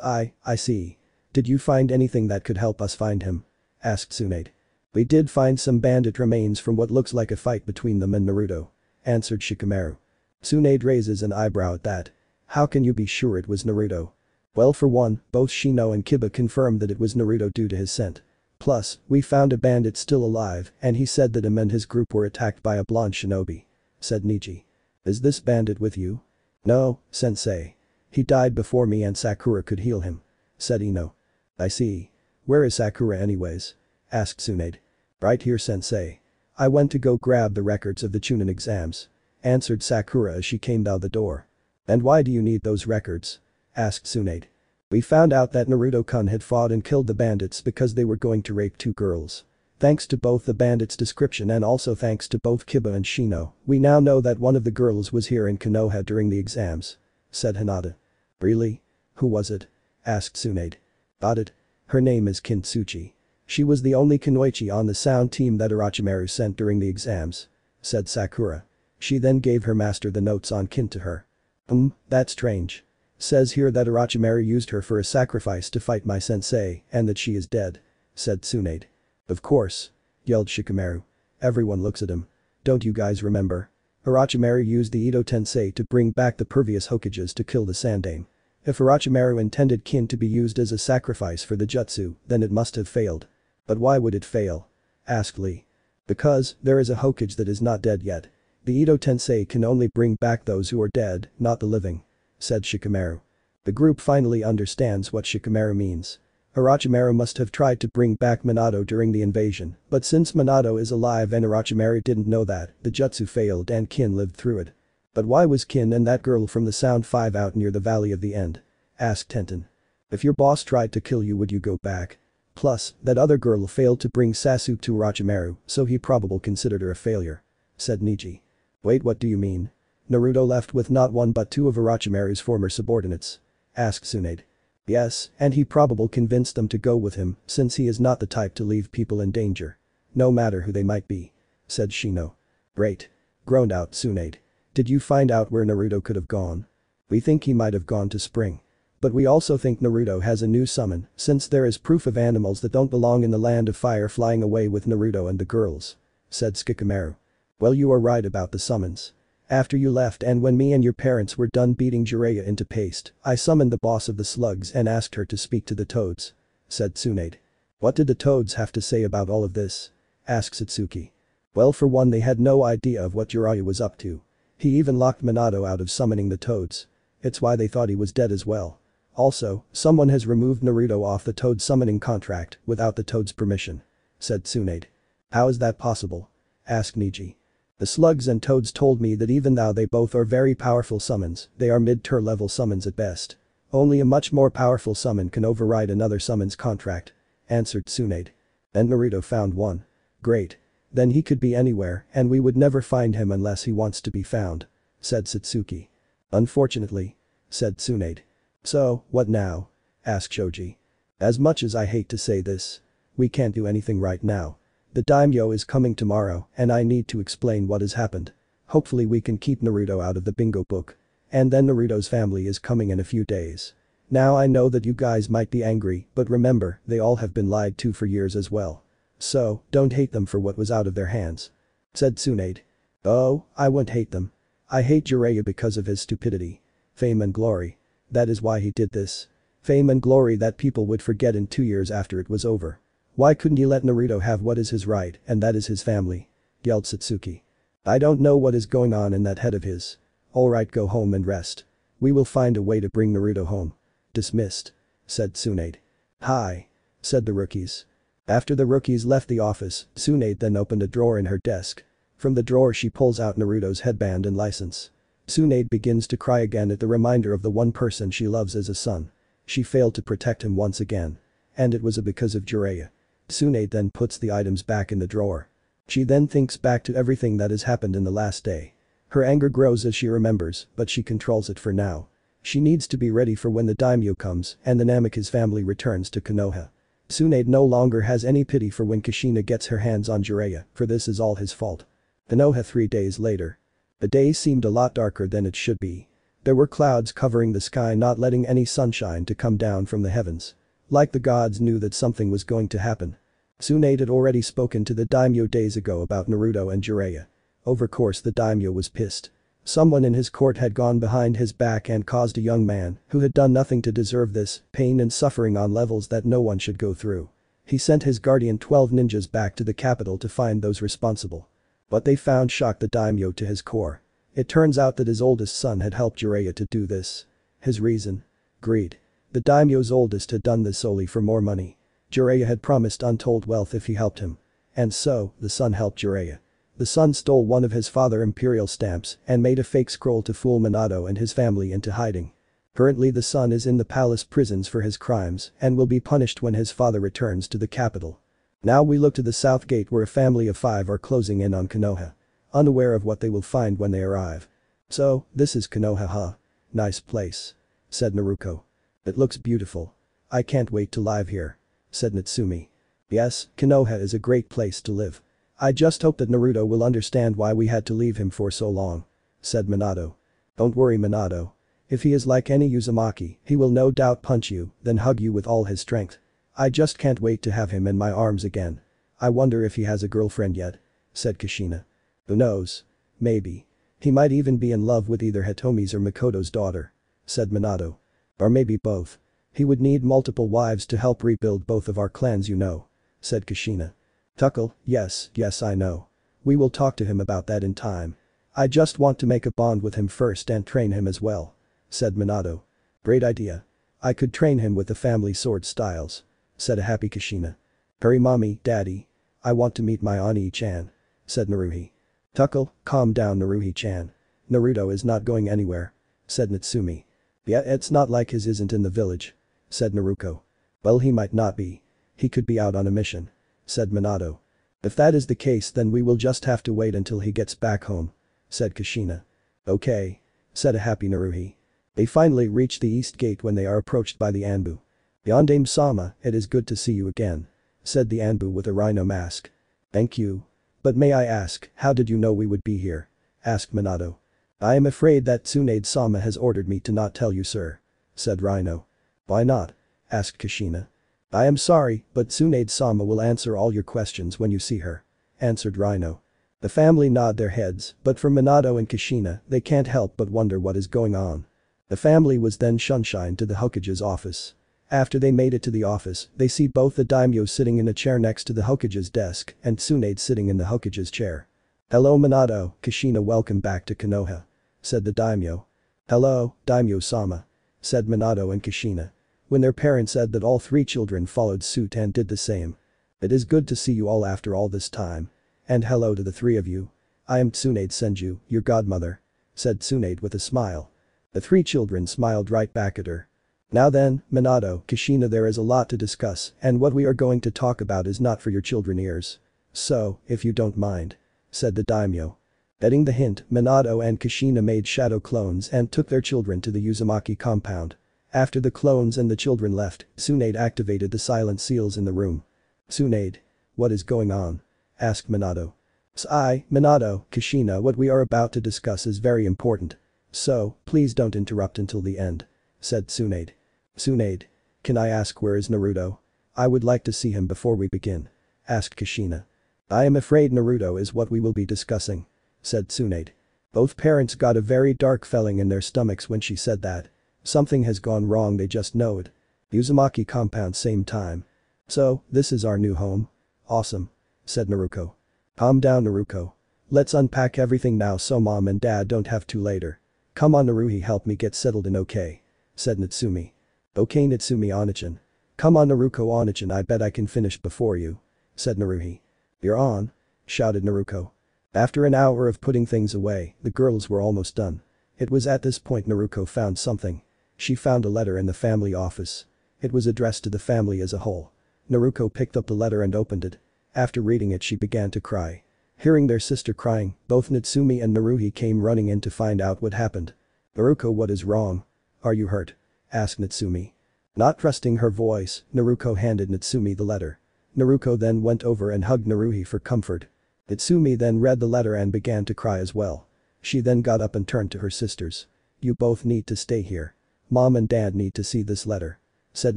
I, I see. Did you find anything that could help us find him? Asked Tsunade. We did find some bandit remains from what looks like a fight between them and Naruto. Answered Shikamaru. Tsunade raises an eyebrow at that. How can you be sure it was Naruto? Well for one, both Shino and Kiba confirmed that it was Naruto due to his scent. Plus, we found a bandit still alive and he said that him and his group were attacked by a blonde shinobi. Said Neji. Is this bandit with you? No, sensei. He died before me and Sakura could heal him. Said Ino. I see. Where is Sakura anyways? Asked Tsunade. Right here sensei. I went to go grab the records of the Chunin exams. Answered Sakura as she came out the door. And why do you need those records? Asked Tsunade. We found out that Naruto-kun had fought and killed the bandits because they were going to rape two girls. Thanks to both the bandits' description and also thanks to both Kiba and Shino, we now know that one of the girls was here in Konoha during the exams. Said Hinata. Really? Who was it? Asked Tsunade. Got it. Her name is Kin Tsuchi. She was the only Kunoichi on the sound team that Orochimaru sent during the exams. Said Sakura. She then gave her master the notes on Kin to her. Um, that's strange. Says here that Orochimaru used her for a sacrifice to fight my sensei and that she is dead. Said Tsunade. Of course. Yelled Shikamaru. Everyone looks at him. Don't you guys remember? Orochimaru used the Edo Tensei to bring back the previous Hokages to kill the Sandaime. If Orochimaru intended Kin to be used as a sacrifice for the Jutsu, then it must have failed. But why would it fail? Asked Lee. Because, there is a Hokage that is not dead yet. The Edo Tensei can only bring back those who are dead, not the living said Shikamaru. The group finally understands what Shikamaru means. Orochimaru must have tried to bring back Minato during the invasion, but since Minato is alive and Orochimaru didn't know that, the jutsu failed and Kin lived through it. But why was Kin and that girl from the Sound 5 out near the Valley of the End? Asked Tenten. If your boss tried to kill you would you go back? Plus, that other girl failed to bring Sasuke to Orochimaru, so he probably considered her a failure. Said Neji. Wait what do you mean? Naruto left with not one but two of Orochimaru's former subordinates. Asked Tsunade. Yes, and he probably convinced them to go with him since he is not the type to leave people in danger. No matter who they might be. Said Shino. Great. Groaned out Tsunade. Did you find out where Naruto could have gone? We think he might have gone to Spring. But we also think Naruto has a new summon, since there is proof of animals that don't belong in the land of fire flying away with Naruto and the girls. Said Shikamaru. Well you are right about the summons. After you left and when me and your parents were done beating Jiraiya into paste, I summoned the boss of the slugs and asked her to speak to the toads. Said Tsunade. What did the toads have to say about all of this? Asked Satsuki. Well for one they had no idea of what Jiraiya was up to. He even locked Minato out of summoning the toads. It's why they thought he was dead as well. Also, someone has removed Naruto off the Toad summoning contract without the Toad's permission. Said Tsunade. How is that possible? Asked Neji. The slugs and toads told me that even though they both are very powerful summons, they are mid-tier level summons at best. Only a much more powerful summon can override another summon's contract. Answered Tsunade. And Naruto found one. Great. Then he could be anywhere and we would never find him unless he wants to be found. Said Satsuki. Unfortunately. Said Tsunade. So, what now? asked Choji. As much as I hate to say this. We can't do anything right now. The daimyo is coming tomorrow and I need to explain what has happened. Hopefully we can keep Naruto out of the bingo book. And then Naruto's family is coming in a few days. Now I know that you guys might be angry but remember they all have been lied to for years as well. So, don't hate them for what was out of their hands. Said Tsunade. Oh, I won't hate them. I hate Jiraiya because of his stupidity. Fame and glory. That is why he did this. Fame and glory that people would forget in two years after it was over. Why couldn't you let Naruto have what is his right and that is his family? Yelled Satsuki. I don't know what is going on in that head of his. Alright go home and rest. We will find a way to bring Naruto home. Dismissed. Said Tsunade. Hi. Said the rookies. After the rookies left the office, Tsunade then opened a drawer in her desk. From the drawer she pulls out Naruto's headband and license. Tsunade begins to cry again at the reminder of the one person she loves as a son. She failed to protect him once again. And it was a because of Jiraiya. Tsunade then puts the items back in the drawer. She then thinks back to everything that has happened in the last day. Her anger grows as she remembers, but she controls it for now. She needs to be ready for when the daimyo comes and the Namikaze family returns to Konoha. Tsunade no longer has any pity for when Kushina gets her hands on Jiraiya, for this is all his fault. Konoha three days later. The day seemed a lot darker than it should be. There were clouds covering the sky not letting any sunshine to come down from the heavens. Like the gods knew that something was going to happen. Tsunade had already spoken to the daimyo days ago about Naruto and Jiraiya. Over course the daimyo was pissed. Someone in his court had gone behind his back and caused a young man, who had done nothing to deserve this, pain and suffering on levels that no one should go through. He sent his guardian 12 ninjas back to the capital to find those responsible. What they found shocked the daimyo to his core. It turns out that his oldest son had helped Jiraiya to do this. His reason? Greed. The daimyo's oldest had done this solely for more money. Jiraiya had promised untold wealth if he helped him. And so, the son helped Jiraiya. The son stole one of his father imperial stamps and made a fake scroll to fool Minato and his family into hiding. Currently the son is in the palace prisons for his crimes and will be punished when his father returns to the capital. Now we look to the south gate where a family of five are closing in on Konoha. Unaware of what they will find when they arrive. So, this is Konoha huh? Nice place. Said Naruko. It looks beautiful. I can't wait to live here said Natsumi. Yes, Konoha is a great place to live. I just hope that Naruto will understand why we had to leave him for so long. Said Minato. Don't worry Minato. If he is like any Uzumaki, he will no doubt punch you, then hug you with all his strength. I just can't wait to have him in my arms again. I wonder if he has a girlfriend yet. Said Kushina. Who knows? Maybe. He might even be in love with either Hitomi's or Mikoto's daughter. Said Minato. Or maybe both. He would need multiple wives to help rebuild both of our clans you know. Said Kushina. Tuckle, yes, yes I know. We will talk to him about that in time. I just want to make a bond with him first and train him as well. Said Minato. Great idea. I could train him with the family sword styles. Said a happy Kushina. Hurry mommy, daddy. I want to meet my Ani-chan. Said Naruhi. Tuckle, calm down Naruhi-chan. Naruto is not going anywhere. Said Natsumi. Yeah it's not like his isn't in the village said Naruko. Well he might not be. He could be out on a mission. Said Minato. If that is the case then we will just have to wait until he gets back home. Said Kushina. Okay. Said a happy Naruhi. They finally reach the east gate when they are approached by the Anbu. Yondaime Sama, it is good to see you again. Said the Anbu with a rhino mask. Thank you. But may I ask, how did you know we would be here? Asked Minato. I am afraid that Tsunade Sama has ordered me to not tell you sir. Said Rhino. Why not? asked Kushina. I am sorry, but Tsunade-sama will answer all your questions when you see her. Answered Rhino. The family nod their heads, but for Minato and Kushina, they can't help but wonder what is going on. The family was then shunshine to the Hokage's office. After they made it to the office, they see both the daimyo sitting in a chair next to the Hokage's desk and Tsunade sitting in the Hokage's chair. Hello Minato, Kushina welcome back to Konoha. Said the daimyo. Hello, daimyo-sama. Said Minato and Kushina. When their parents said that all three children followed suit and did the same. It is good to see you all after all this time. And hello to the three of you. I am Tsunade Senju, your godmother. Said Tsunade with a smile. The three children smiled right back at her. Now then, Minato, Kushina there is a lot to discuss and what we are going to talk about is not for your children ears. So, if you don't mind. Said the daimyo. Betting the hint, Minato and Kushina made shadow clones and took their children to the Uzumaki compound. After the clones and the children left, Tsunade activated the silent seals in the room. Tsunade. What is going on? Asked Minato. Sai, Minato, Kushina what we are about to discuss is very important. So, please don't interrupt until the end. Said Tsunade. Tsunade. Can I ask where is Naruto? I would like to see him before we begin. Asked Kushina. I am afraid Naruto is what we will be discussing. Said Tsunade. Both parents got a very dark feeling in their stomachs when she said that. Something has gone wrong they just know it. Uzumaki compound same time. So, this is our new home? Awesome. Said Naruko. Calm down Naruko. Let's unpack everything now so mom and dad don't have to later. Come on Naruhi help me get settled in okay. Said Natsumi. Okay Natsumi Onichan. Come on Naruko Onichan I bet I can finish before you. Said Naruhi. You're on. Shouted Naruko. After an hour of putting things away, the girls were almost done. It was at this point Naruko found something. She found a letter in the family office. It was addressed to the family as a whole. Naruko picked up the letter and opened it. After reading it she began to cry. Hearing their sister crying, both Natsumi and Naruhi came running in to find out what happened. Naruko what is wrong? Are you hurt? Asked Natsumi. Not trusting her voice, Naruko handed Natsumi the letter. Naruko then went over and hugged Naruhi for comfort. Natsumi then read the letter and began to cry as well. She then got up and turned to her sisters. You both need to stay here. Mom and dad need to see this letter. Said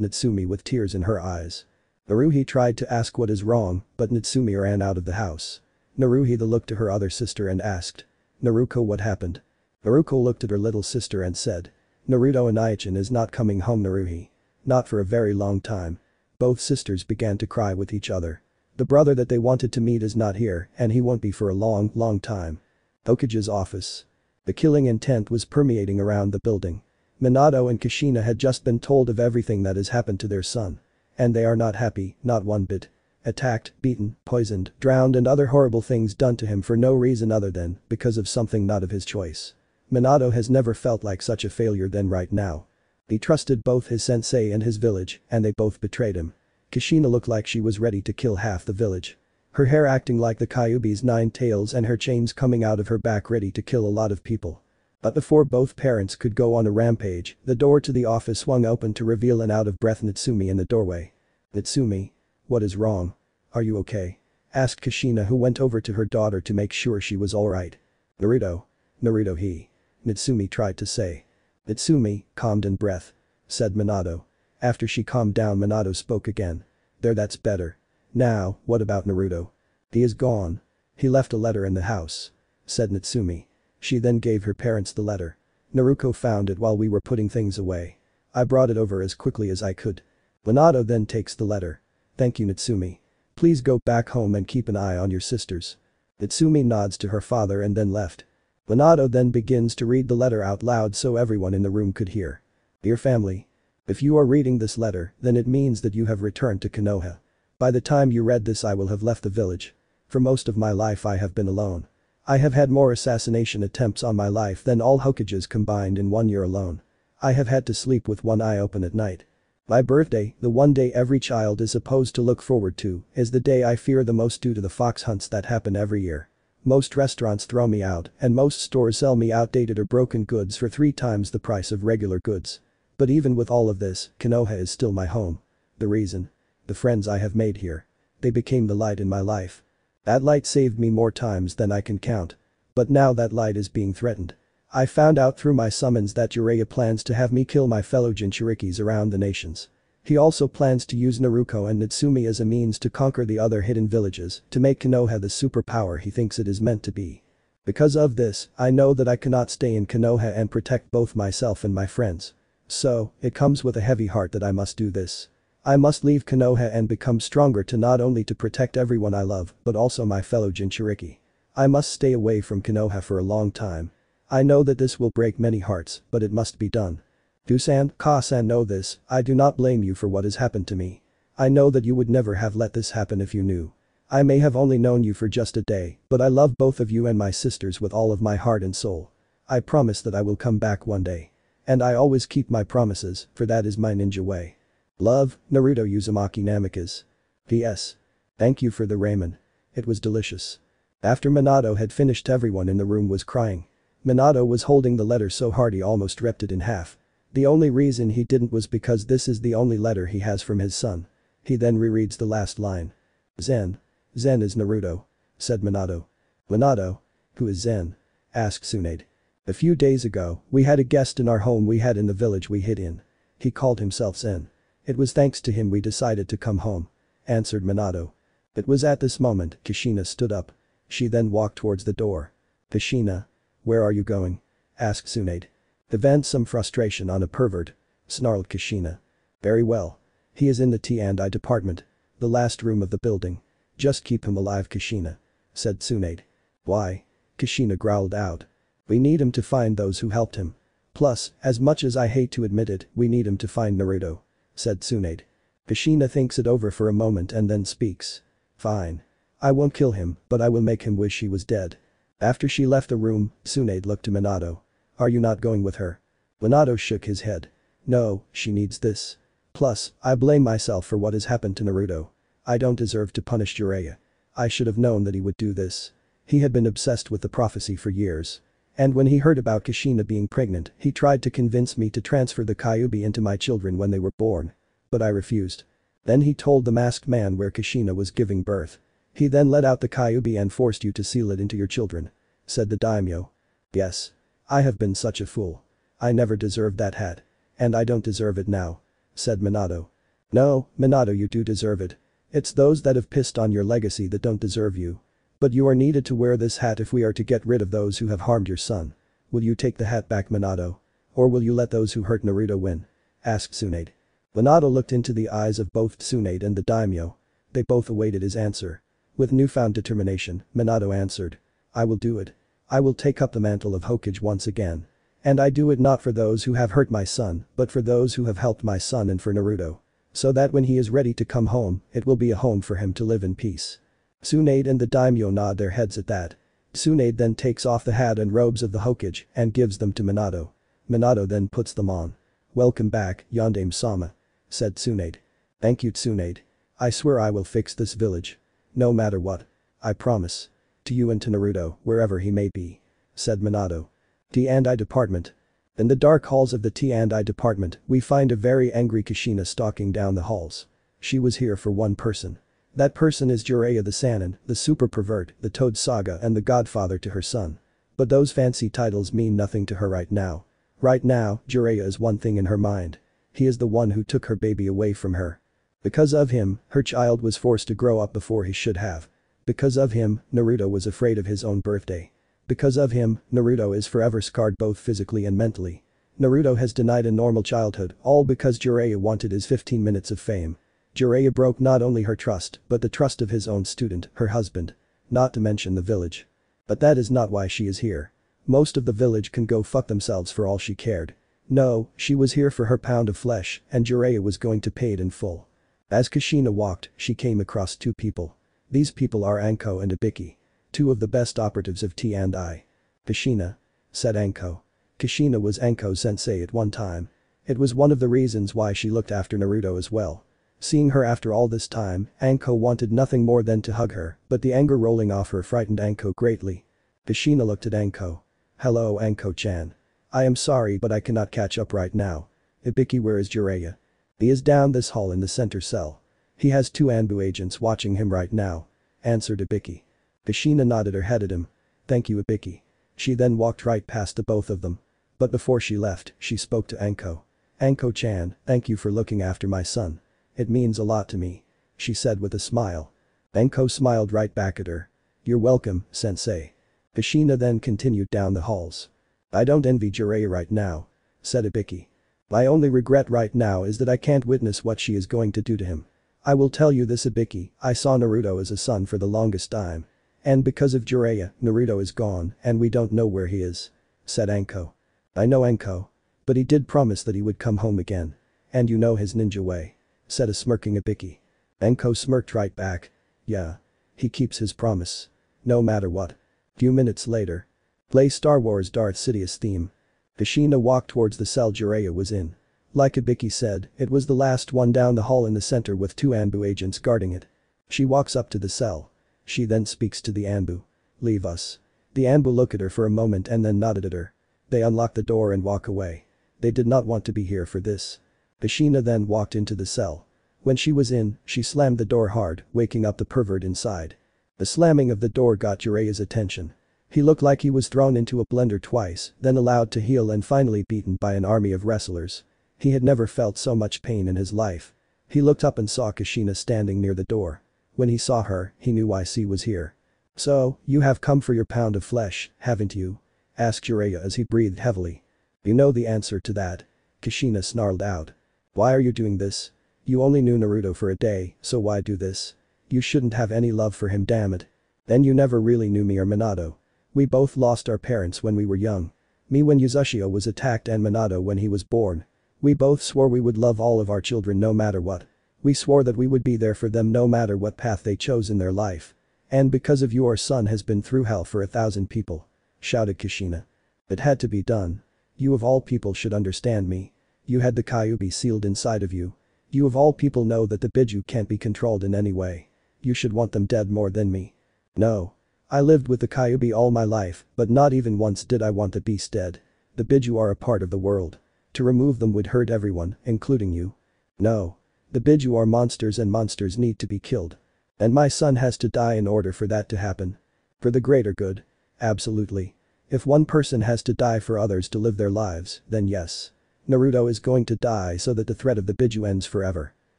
Natsumi with tears in her eyes. Naruhi tried to ask what is wrong, but Natsumi ran out of the house. Naruhi looked to her other sister and asked. Naruko what happened? Naruko looked at her little sister and said. Naruto and Inaichin is not coming home Naruhi. Not for a very long time. Both sisters began to cry with each other. The brother that they wanted to meet is not here and he won't be for a long, long time. Hokage's office. The killing intent was permeating around the building. Minato and Kushina had just been told of everything that has happened to their son. And they are not happy, not one bit. Attacked, beaten, poisoned, drowned and other horrible things done to him for no reason other than because of something not of his choice. Minato has never felt like such a failure than right now. He trusted both his sensei and his village and they both betrayed him. Kushina looked like she was ready to kill half the village. Her hair acting like the Kyuubi's nine tails and her chains coming out of her back ready to kill a lot of people. But before both parents could go on a rampage, the door to the office swung open to reveal an out-of-breath Natsumi in the doorway. Natsumi. What is wrong? Are you okay? Asked Kushina who went over to her daughter to make sure she was alright. Naruto. Naruto he. Natsumi tried to say. Natsumi, calmed in breath. Said Minato. After she calmed down Minato spoke again. There that's better. Now, what about Naruto? He is gone. He left a letter in the house. Said Natsumi. She then gave her parents the letter. Naruko found it while we were putting things away. I brought it over as quickly as I could. Minato then takes the letter. Thank you Natsumi. Please go back home and keep an eye on your sisters. Natsumi nods to her father and then left. Minato then begins to read the letter out loud so everyone in the room could hear. Dear family. If you are reading this letter, then it means that you have returned to Konoha. By the time you read this I will have left the village. For most of my life I have been alone. I have had more assassination attempts on my life than all Hokages combined in one year alone. I have had to sleep with one eye open at night. My birthday, the one day every child is supposed to look forward to, is the day I fear the most due to the fox hunts that happen every year. Most restaurants throw me out and most stores sell me outdated or broken goods for three times the price of regular goods. But even with all of this, Konoha is still my home. The reason? The friends I have made here. They became the light in my life. That light saved me more times than I can count. But now that light is being threatened. I found out through my summons that Jiraiya plans to have me kill my fellow Jinchurikis around the nations. He also plans to use Naruko and Natsumi as a means to conquer the other hidden villages to make Konoha the superpower he thinks it is meant to be. Because of this, I know that I cannot stay in Konoha and protect both myself and my friends. So, it comes with a heavy heart that I must do this. I must leave Konoha and become stronger to not only to protect everyone I love, but also my fellow Jinchuriki. I must stay away from Konoha for a long time. I know that this will break many hearts, but it must be done. Tou-san, Ka-san know this, I do not blame you for what has happened to me. I know that you would never have let this happen if you knew. I may have only known you for just a day, but I love both of you and my sisters with all of my heart and soul. I promise that I will come back one day. And I always keep my promises, for that is my ninja way. Love, Naruto Uzumaki Namikaze. P.S. Thank you for the ramen. It was delicious. After Minato had finished everyone in the room was crying. Minato was holding the letter so hard he almost ripped it in half. The only reason he didn't was because this is the only letter he has from his son. He then rereads the last line. Zen. Zen is Naruto. Said Minato. Minato? Who is Zen? Asked Tsunade. A few days ago, we had a guest in our home we had in the village we hid in. He called himself Zen. It was thanks to him we decided to come home. Answered Minato. It was at this moment Kushina stood up. She then walked towards the door. Kushina. Where are you going? Asked Tsunade. The vent some frustration on a pervert. Snarled Kushina. Very well. He is in the T&I department. The last room of the building. Just keep him alive Kushina. Said Tsunade. Why? Kushina growled out. We need him to find those who helped him. Plus, as much as I hate to admit it, we need him to find Naruto. Said Tsunade. Kushina thinks it over for a moment and then speaks. Fine. I won't kill him, but I will make him wish he was dead. After she left the room, Tsunade looked to Minato. Are you not going with her? Minato shook his head. No, she needs this. Plus, I blame myself for what has happened to Naruto. I don't deserve to punish Jiraiya. I should have known that he would do this. He had been obsessed with the prophecy for years. And when he heard about Kushina being pregnant, he tried to convince me to transfer the Kyuubi into my children when they were born. But I refused. Then he told the masked man where Kushina was giving birth. He then let out the Kyuubi and forced you to seal it into your children. Said the daimyo. Yes. I have been such a fool. I never deserved that hat. And I don't deserve it now. Said Minato. No, Minato you do deserve it. It's those that have pissed on your legacy that don't deserve you. But you are needed to wear this hat if we are to get rid of those who have harmed your son. Will you take the hat back Minato? Or will you let those who hurt Naruto win? Asked Tsunade. Minato looked into the eyes of both Tsunade and the daimyo. They both awaited his answer. With newfound determination, Minato answered. I will do it. I will take up the mantle of Hokage once again. And I do it not for those who have hurt my son, but for those who have helped my son and for Naruto. So that when he is ready to come home, it will be a home for him to live in peace. Tsunade and the daimyo nod their heads at that. Tsunade then takes off the hat and robes of the Hokage and gives them to Minato. Minato then puts them on. Welcome back, Yondaime-sama. Said Tsunade. Thank you Tsunade. I swear I will fix this village. No matter what. I promise. To you and to Naruto, wherever he may be. Said Minato. T&I department. In the dark halls of the T&I department, we find a very angry Kushina stalking down the halls. She was here for one person. That person is Jiraiya the Sannin, the super pervert, the Toad Sage and the godfather to her son. But those fancy titles mean nothing to her right now. Right now, Jiraiya is one thing in her mind. He is the one who took her baby away from her. Because of him, her child was forced to grow up before he should have. Because of him, Naruto was afraid of his own birthday. Because of him, Naruto is forever scarred both physically and mentally. Naruto has denied a normal childhood, all because Jiraiya wanted his 15 minutes of fame. Jiraiya broke not only her trust, but the trust of his own student, her husband. Not to mention the village. But that is not why she is here. Most of the village can go fuck themselves for all she cared. No, she was here for her pound of flesh, and Jiraiya was going to pay it in full. As Kushina walked, she came across two people. These people are Anko and Ibiki. Two of the best operatives of T&I. Kushina. Said Anko. Kushina was Anko's sensei at one time. It was one of the reasons why she looked after Naruto as well. Seeing her after all this time, Anko wanted nothing more than to hug her, but the anger rolling off her frightened Anko greatly. Kushina looked at Anko. Hello Anko-chan. I am sorry but I cannot catch up right now. Ibiki where is Jiraiya? He is down this hall in the center cell. He has two Anbu agents watching him right now. Answered Ibiki. Kushina nodded her head at him. Thank you Ibiki. She then walked right past the both of them. But before she left, she spoke to Anko. Anko-chan, thank you for looking after my son. It means a lot to me. She said with a smile. Anko smiled right back at her. You're welcome, sensei. Kushina then continued down the halls. I don't envy Jiraiya right now. Said Ibiki. My only regret right now is that I can't witness what she is going to do to him. I will tell you this Ibiki, I saw Naruto as a son for the longest time. And because of Jiraiya, Naruto is gone and we don't know where he is. Said Anko. I know Anko. But he did promise that he would come home again. And you know his ninja way. Said a smirking Ibiki. Anko smirked right back. Yeah. He keeps his promise. No matter what. Few minutes later. Play Star Wars Darth Sidious theme. Kushina walked towards the cell Jiraiya was in. Like Ibiki said, it was the last one down the hall in the center with two Anbu agents guarding it. She walks up to the cell. She then speaks to the Anbu. Leave us. The Anbu look at her for a moment and then nodded at her. They unlock the door and walk away. They did not want to be here for this. Kushina then walked into the cell. When she was in, she slammed the door hard, waking up the pervert inside. The slamming of the door got Jiraiya's attention. He looked like he was thrown into a blender twice, then allowed to heal and finally beaten by an army of wrestlers. He had never felt so much pain in his life. He looked up and saw Kushina standing near the door. When he saw her, he knew why she was here. So, you have come for your pound of flesh, haven't you? Asked Jiraiya as he breathed heavily. You know the answer to that. Kushina snarled out. Why are you doing this? You only knew Naruto for a day, so why do this? You shouldn't have any love for him damn it. Then you never really knew me or Minato. We both lost our parents when we were young. Me when Uzushio was attacked and Minato when he was born. We both swore we would love all of our children no matter what. We swore that we would be there for them no matter what path they chose in their life. And because of you our son has been through hell for a thousand people. Shouted Kushina. It had to be done. You of all people should understand me. You had the Kyuubi sealed inside of you. You of all people know that the Biju can't be controlled in any way. You should want them dead more than me. No. I lived with the Kyuubi all my life, but not even once did I want the beast dead. The Biju are a part of the world. To remove them would hurt everyone, including you. No. The Biju are monsters and monsters need to be killed. And my son has to die in order for that to happen. For the greater good. Absolutely. If one person has to die for others to live their lives, then yes. Naruto is going to die so that the threat of the Biju ends forever.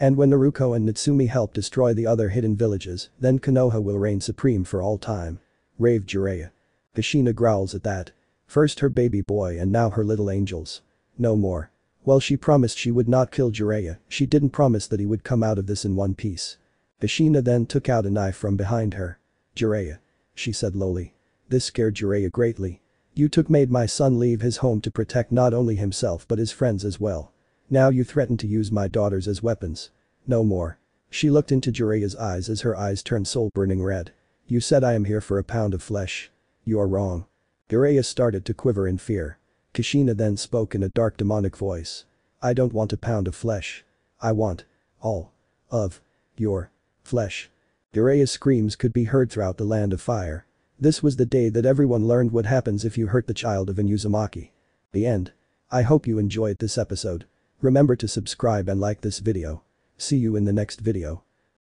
And when Naruto and Natsumi help destroy the other hidden villages, then Konoha will reign supreme for all time. Raved Jiraiya. Kushina growls at that. First her baby boy and now her little angels. No more. Well she promised she would not kill Jiraiya, she didn't promise that he would come out of this in one piece. Kushina then took out a knife from behind her. Jiraiya. She said lowly. This scared Jiraiya greatly. You took made my son leave his home to protect not only himself but his friends as well. Now you threaten to use my daughters as weapons. No more. She looked into Jiraiya's eyes as her eyes turned soul-burning red. You said I am here for a pound of flesh. You are wrong. Jiraiya started to quiver in fear. Kushina then spoke in a dark demonic voice. I don't want a pound of flesh. I want all of your flesh. Jiraiya's screams could be heard throughout the land of fire. This was the day that everyone learned what happens if you hurt the child of an Uzumaki. The end. I hope you enjoyed this episode. Remember to subscribe and like this video. See you in the next video.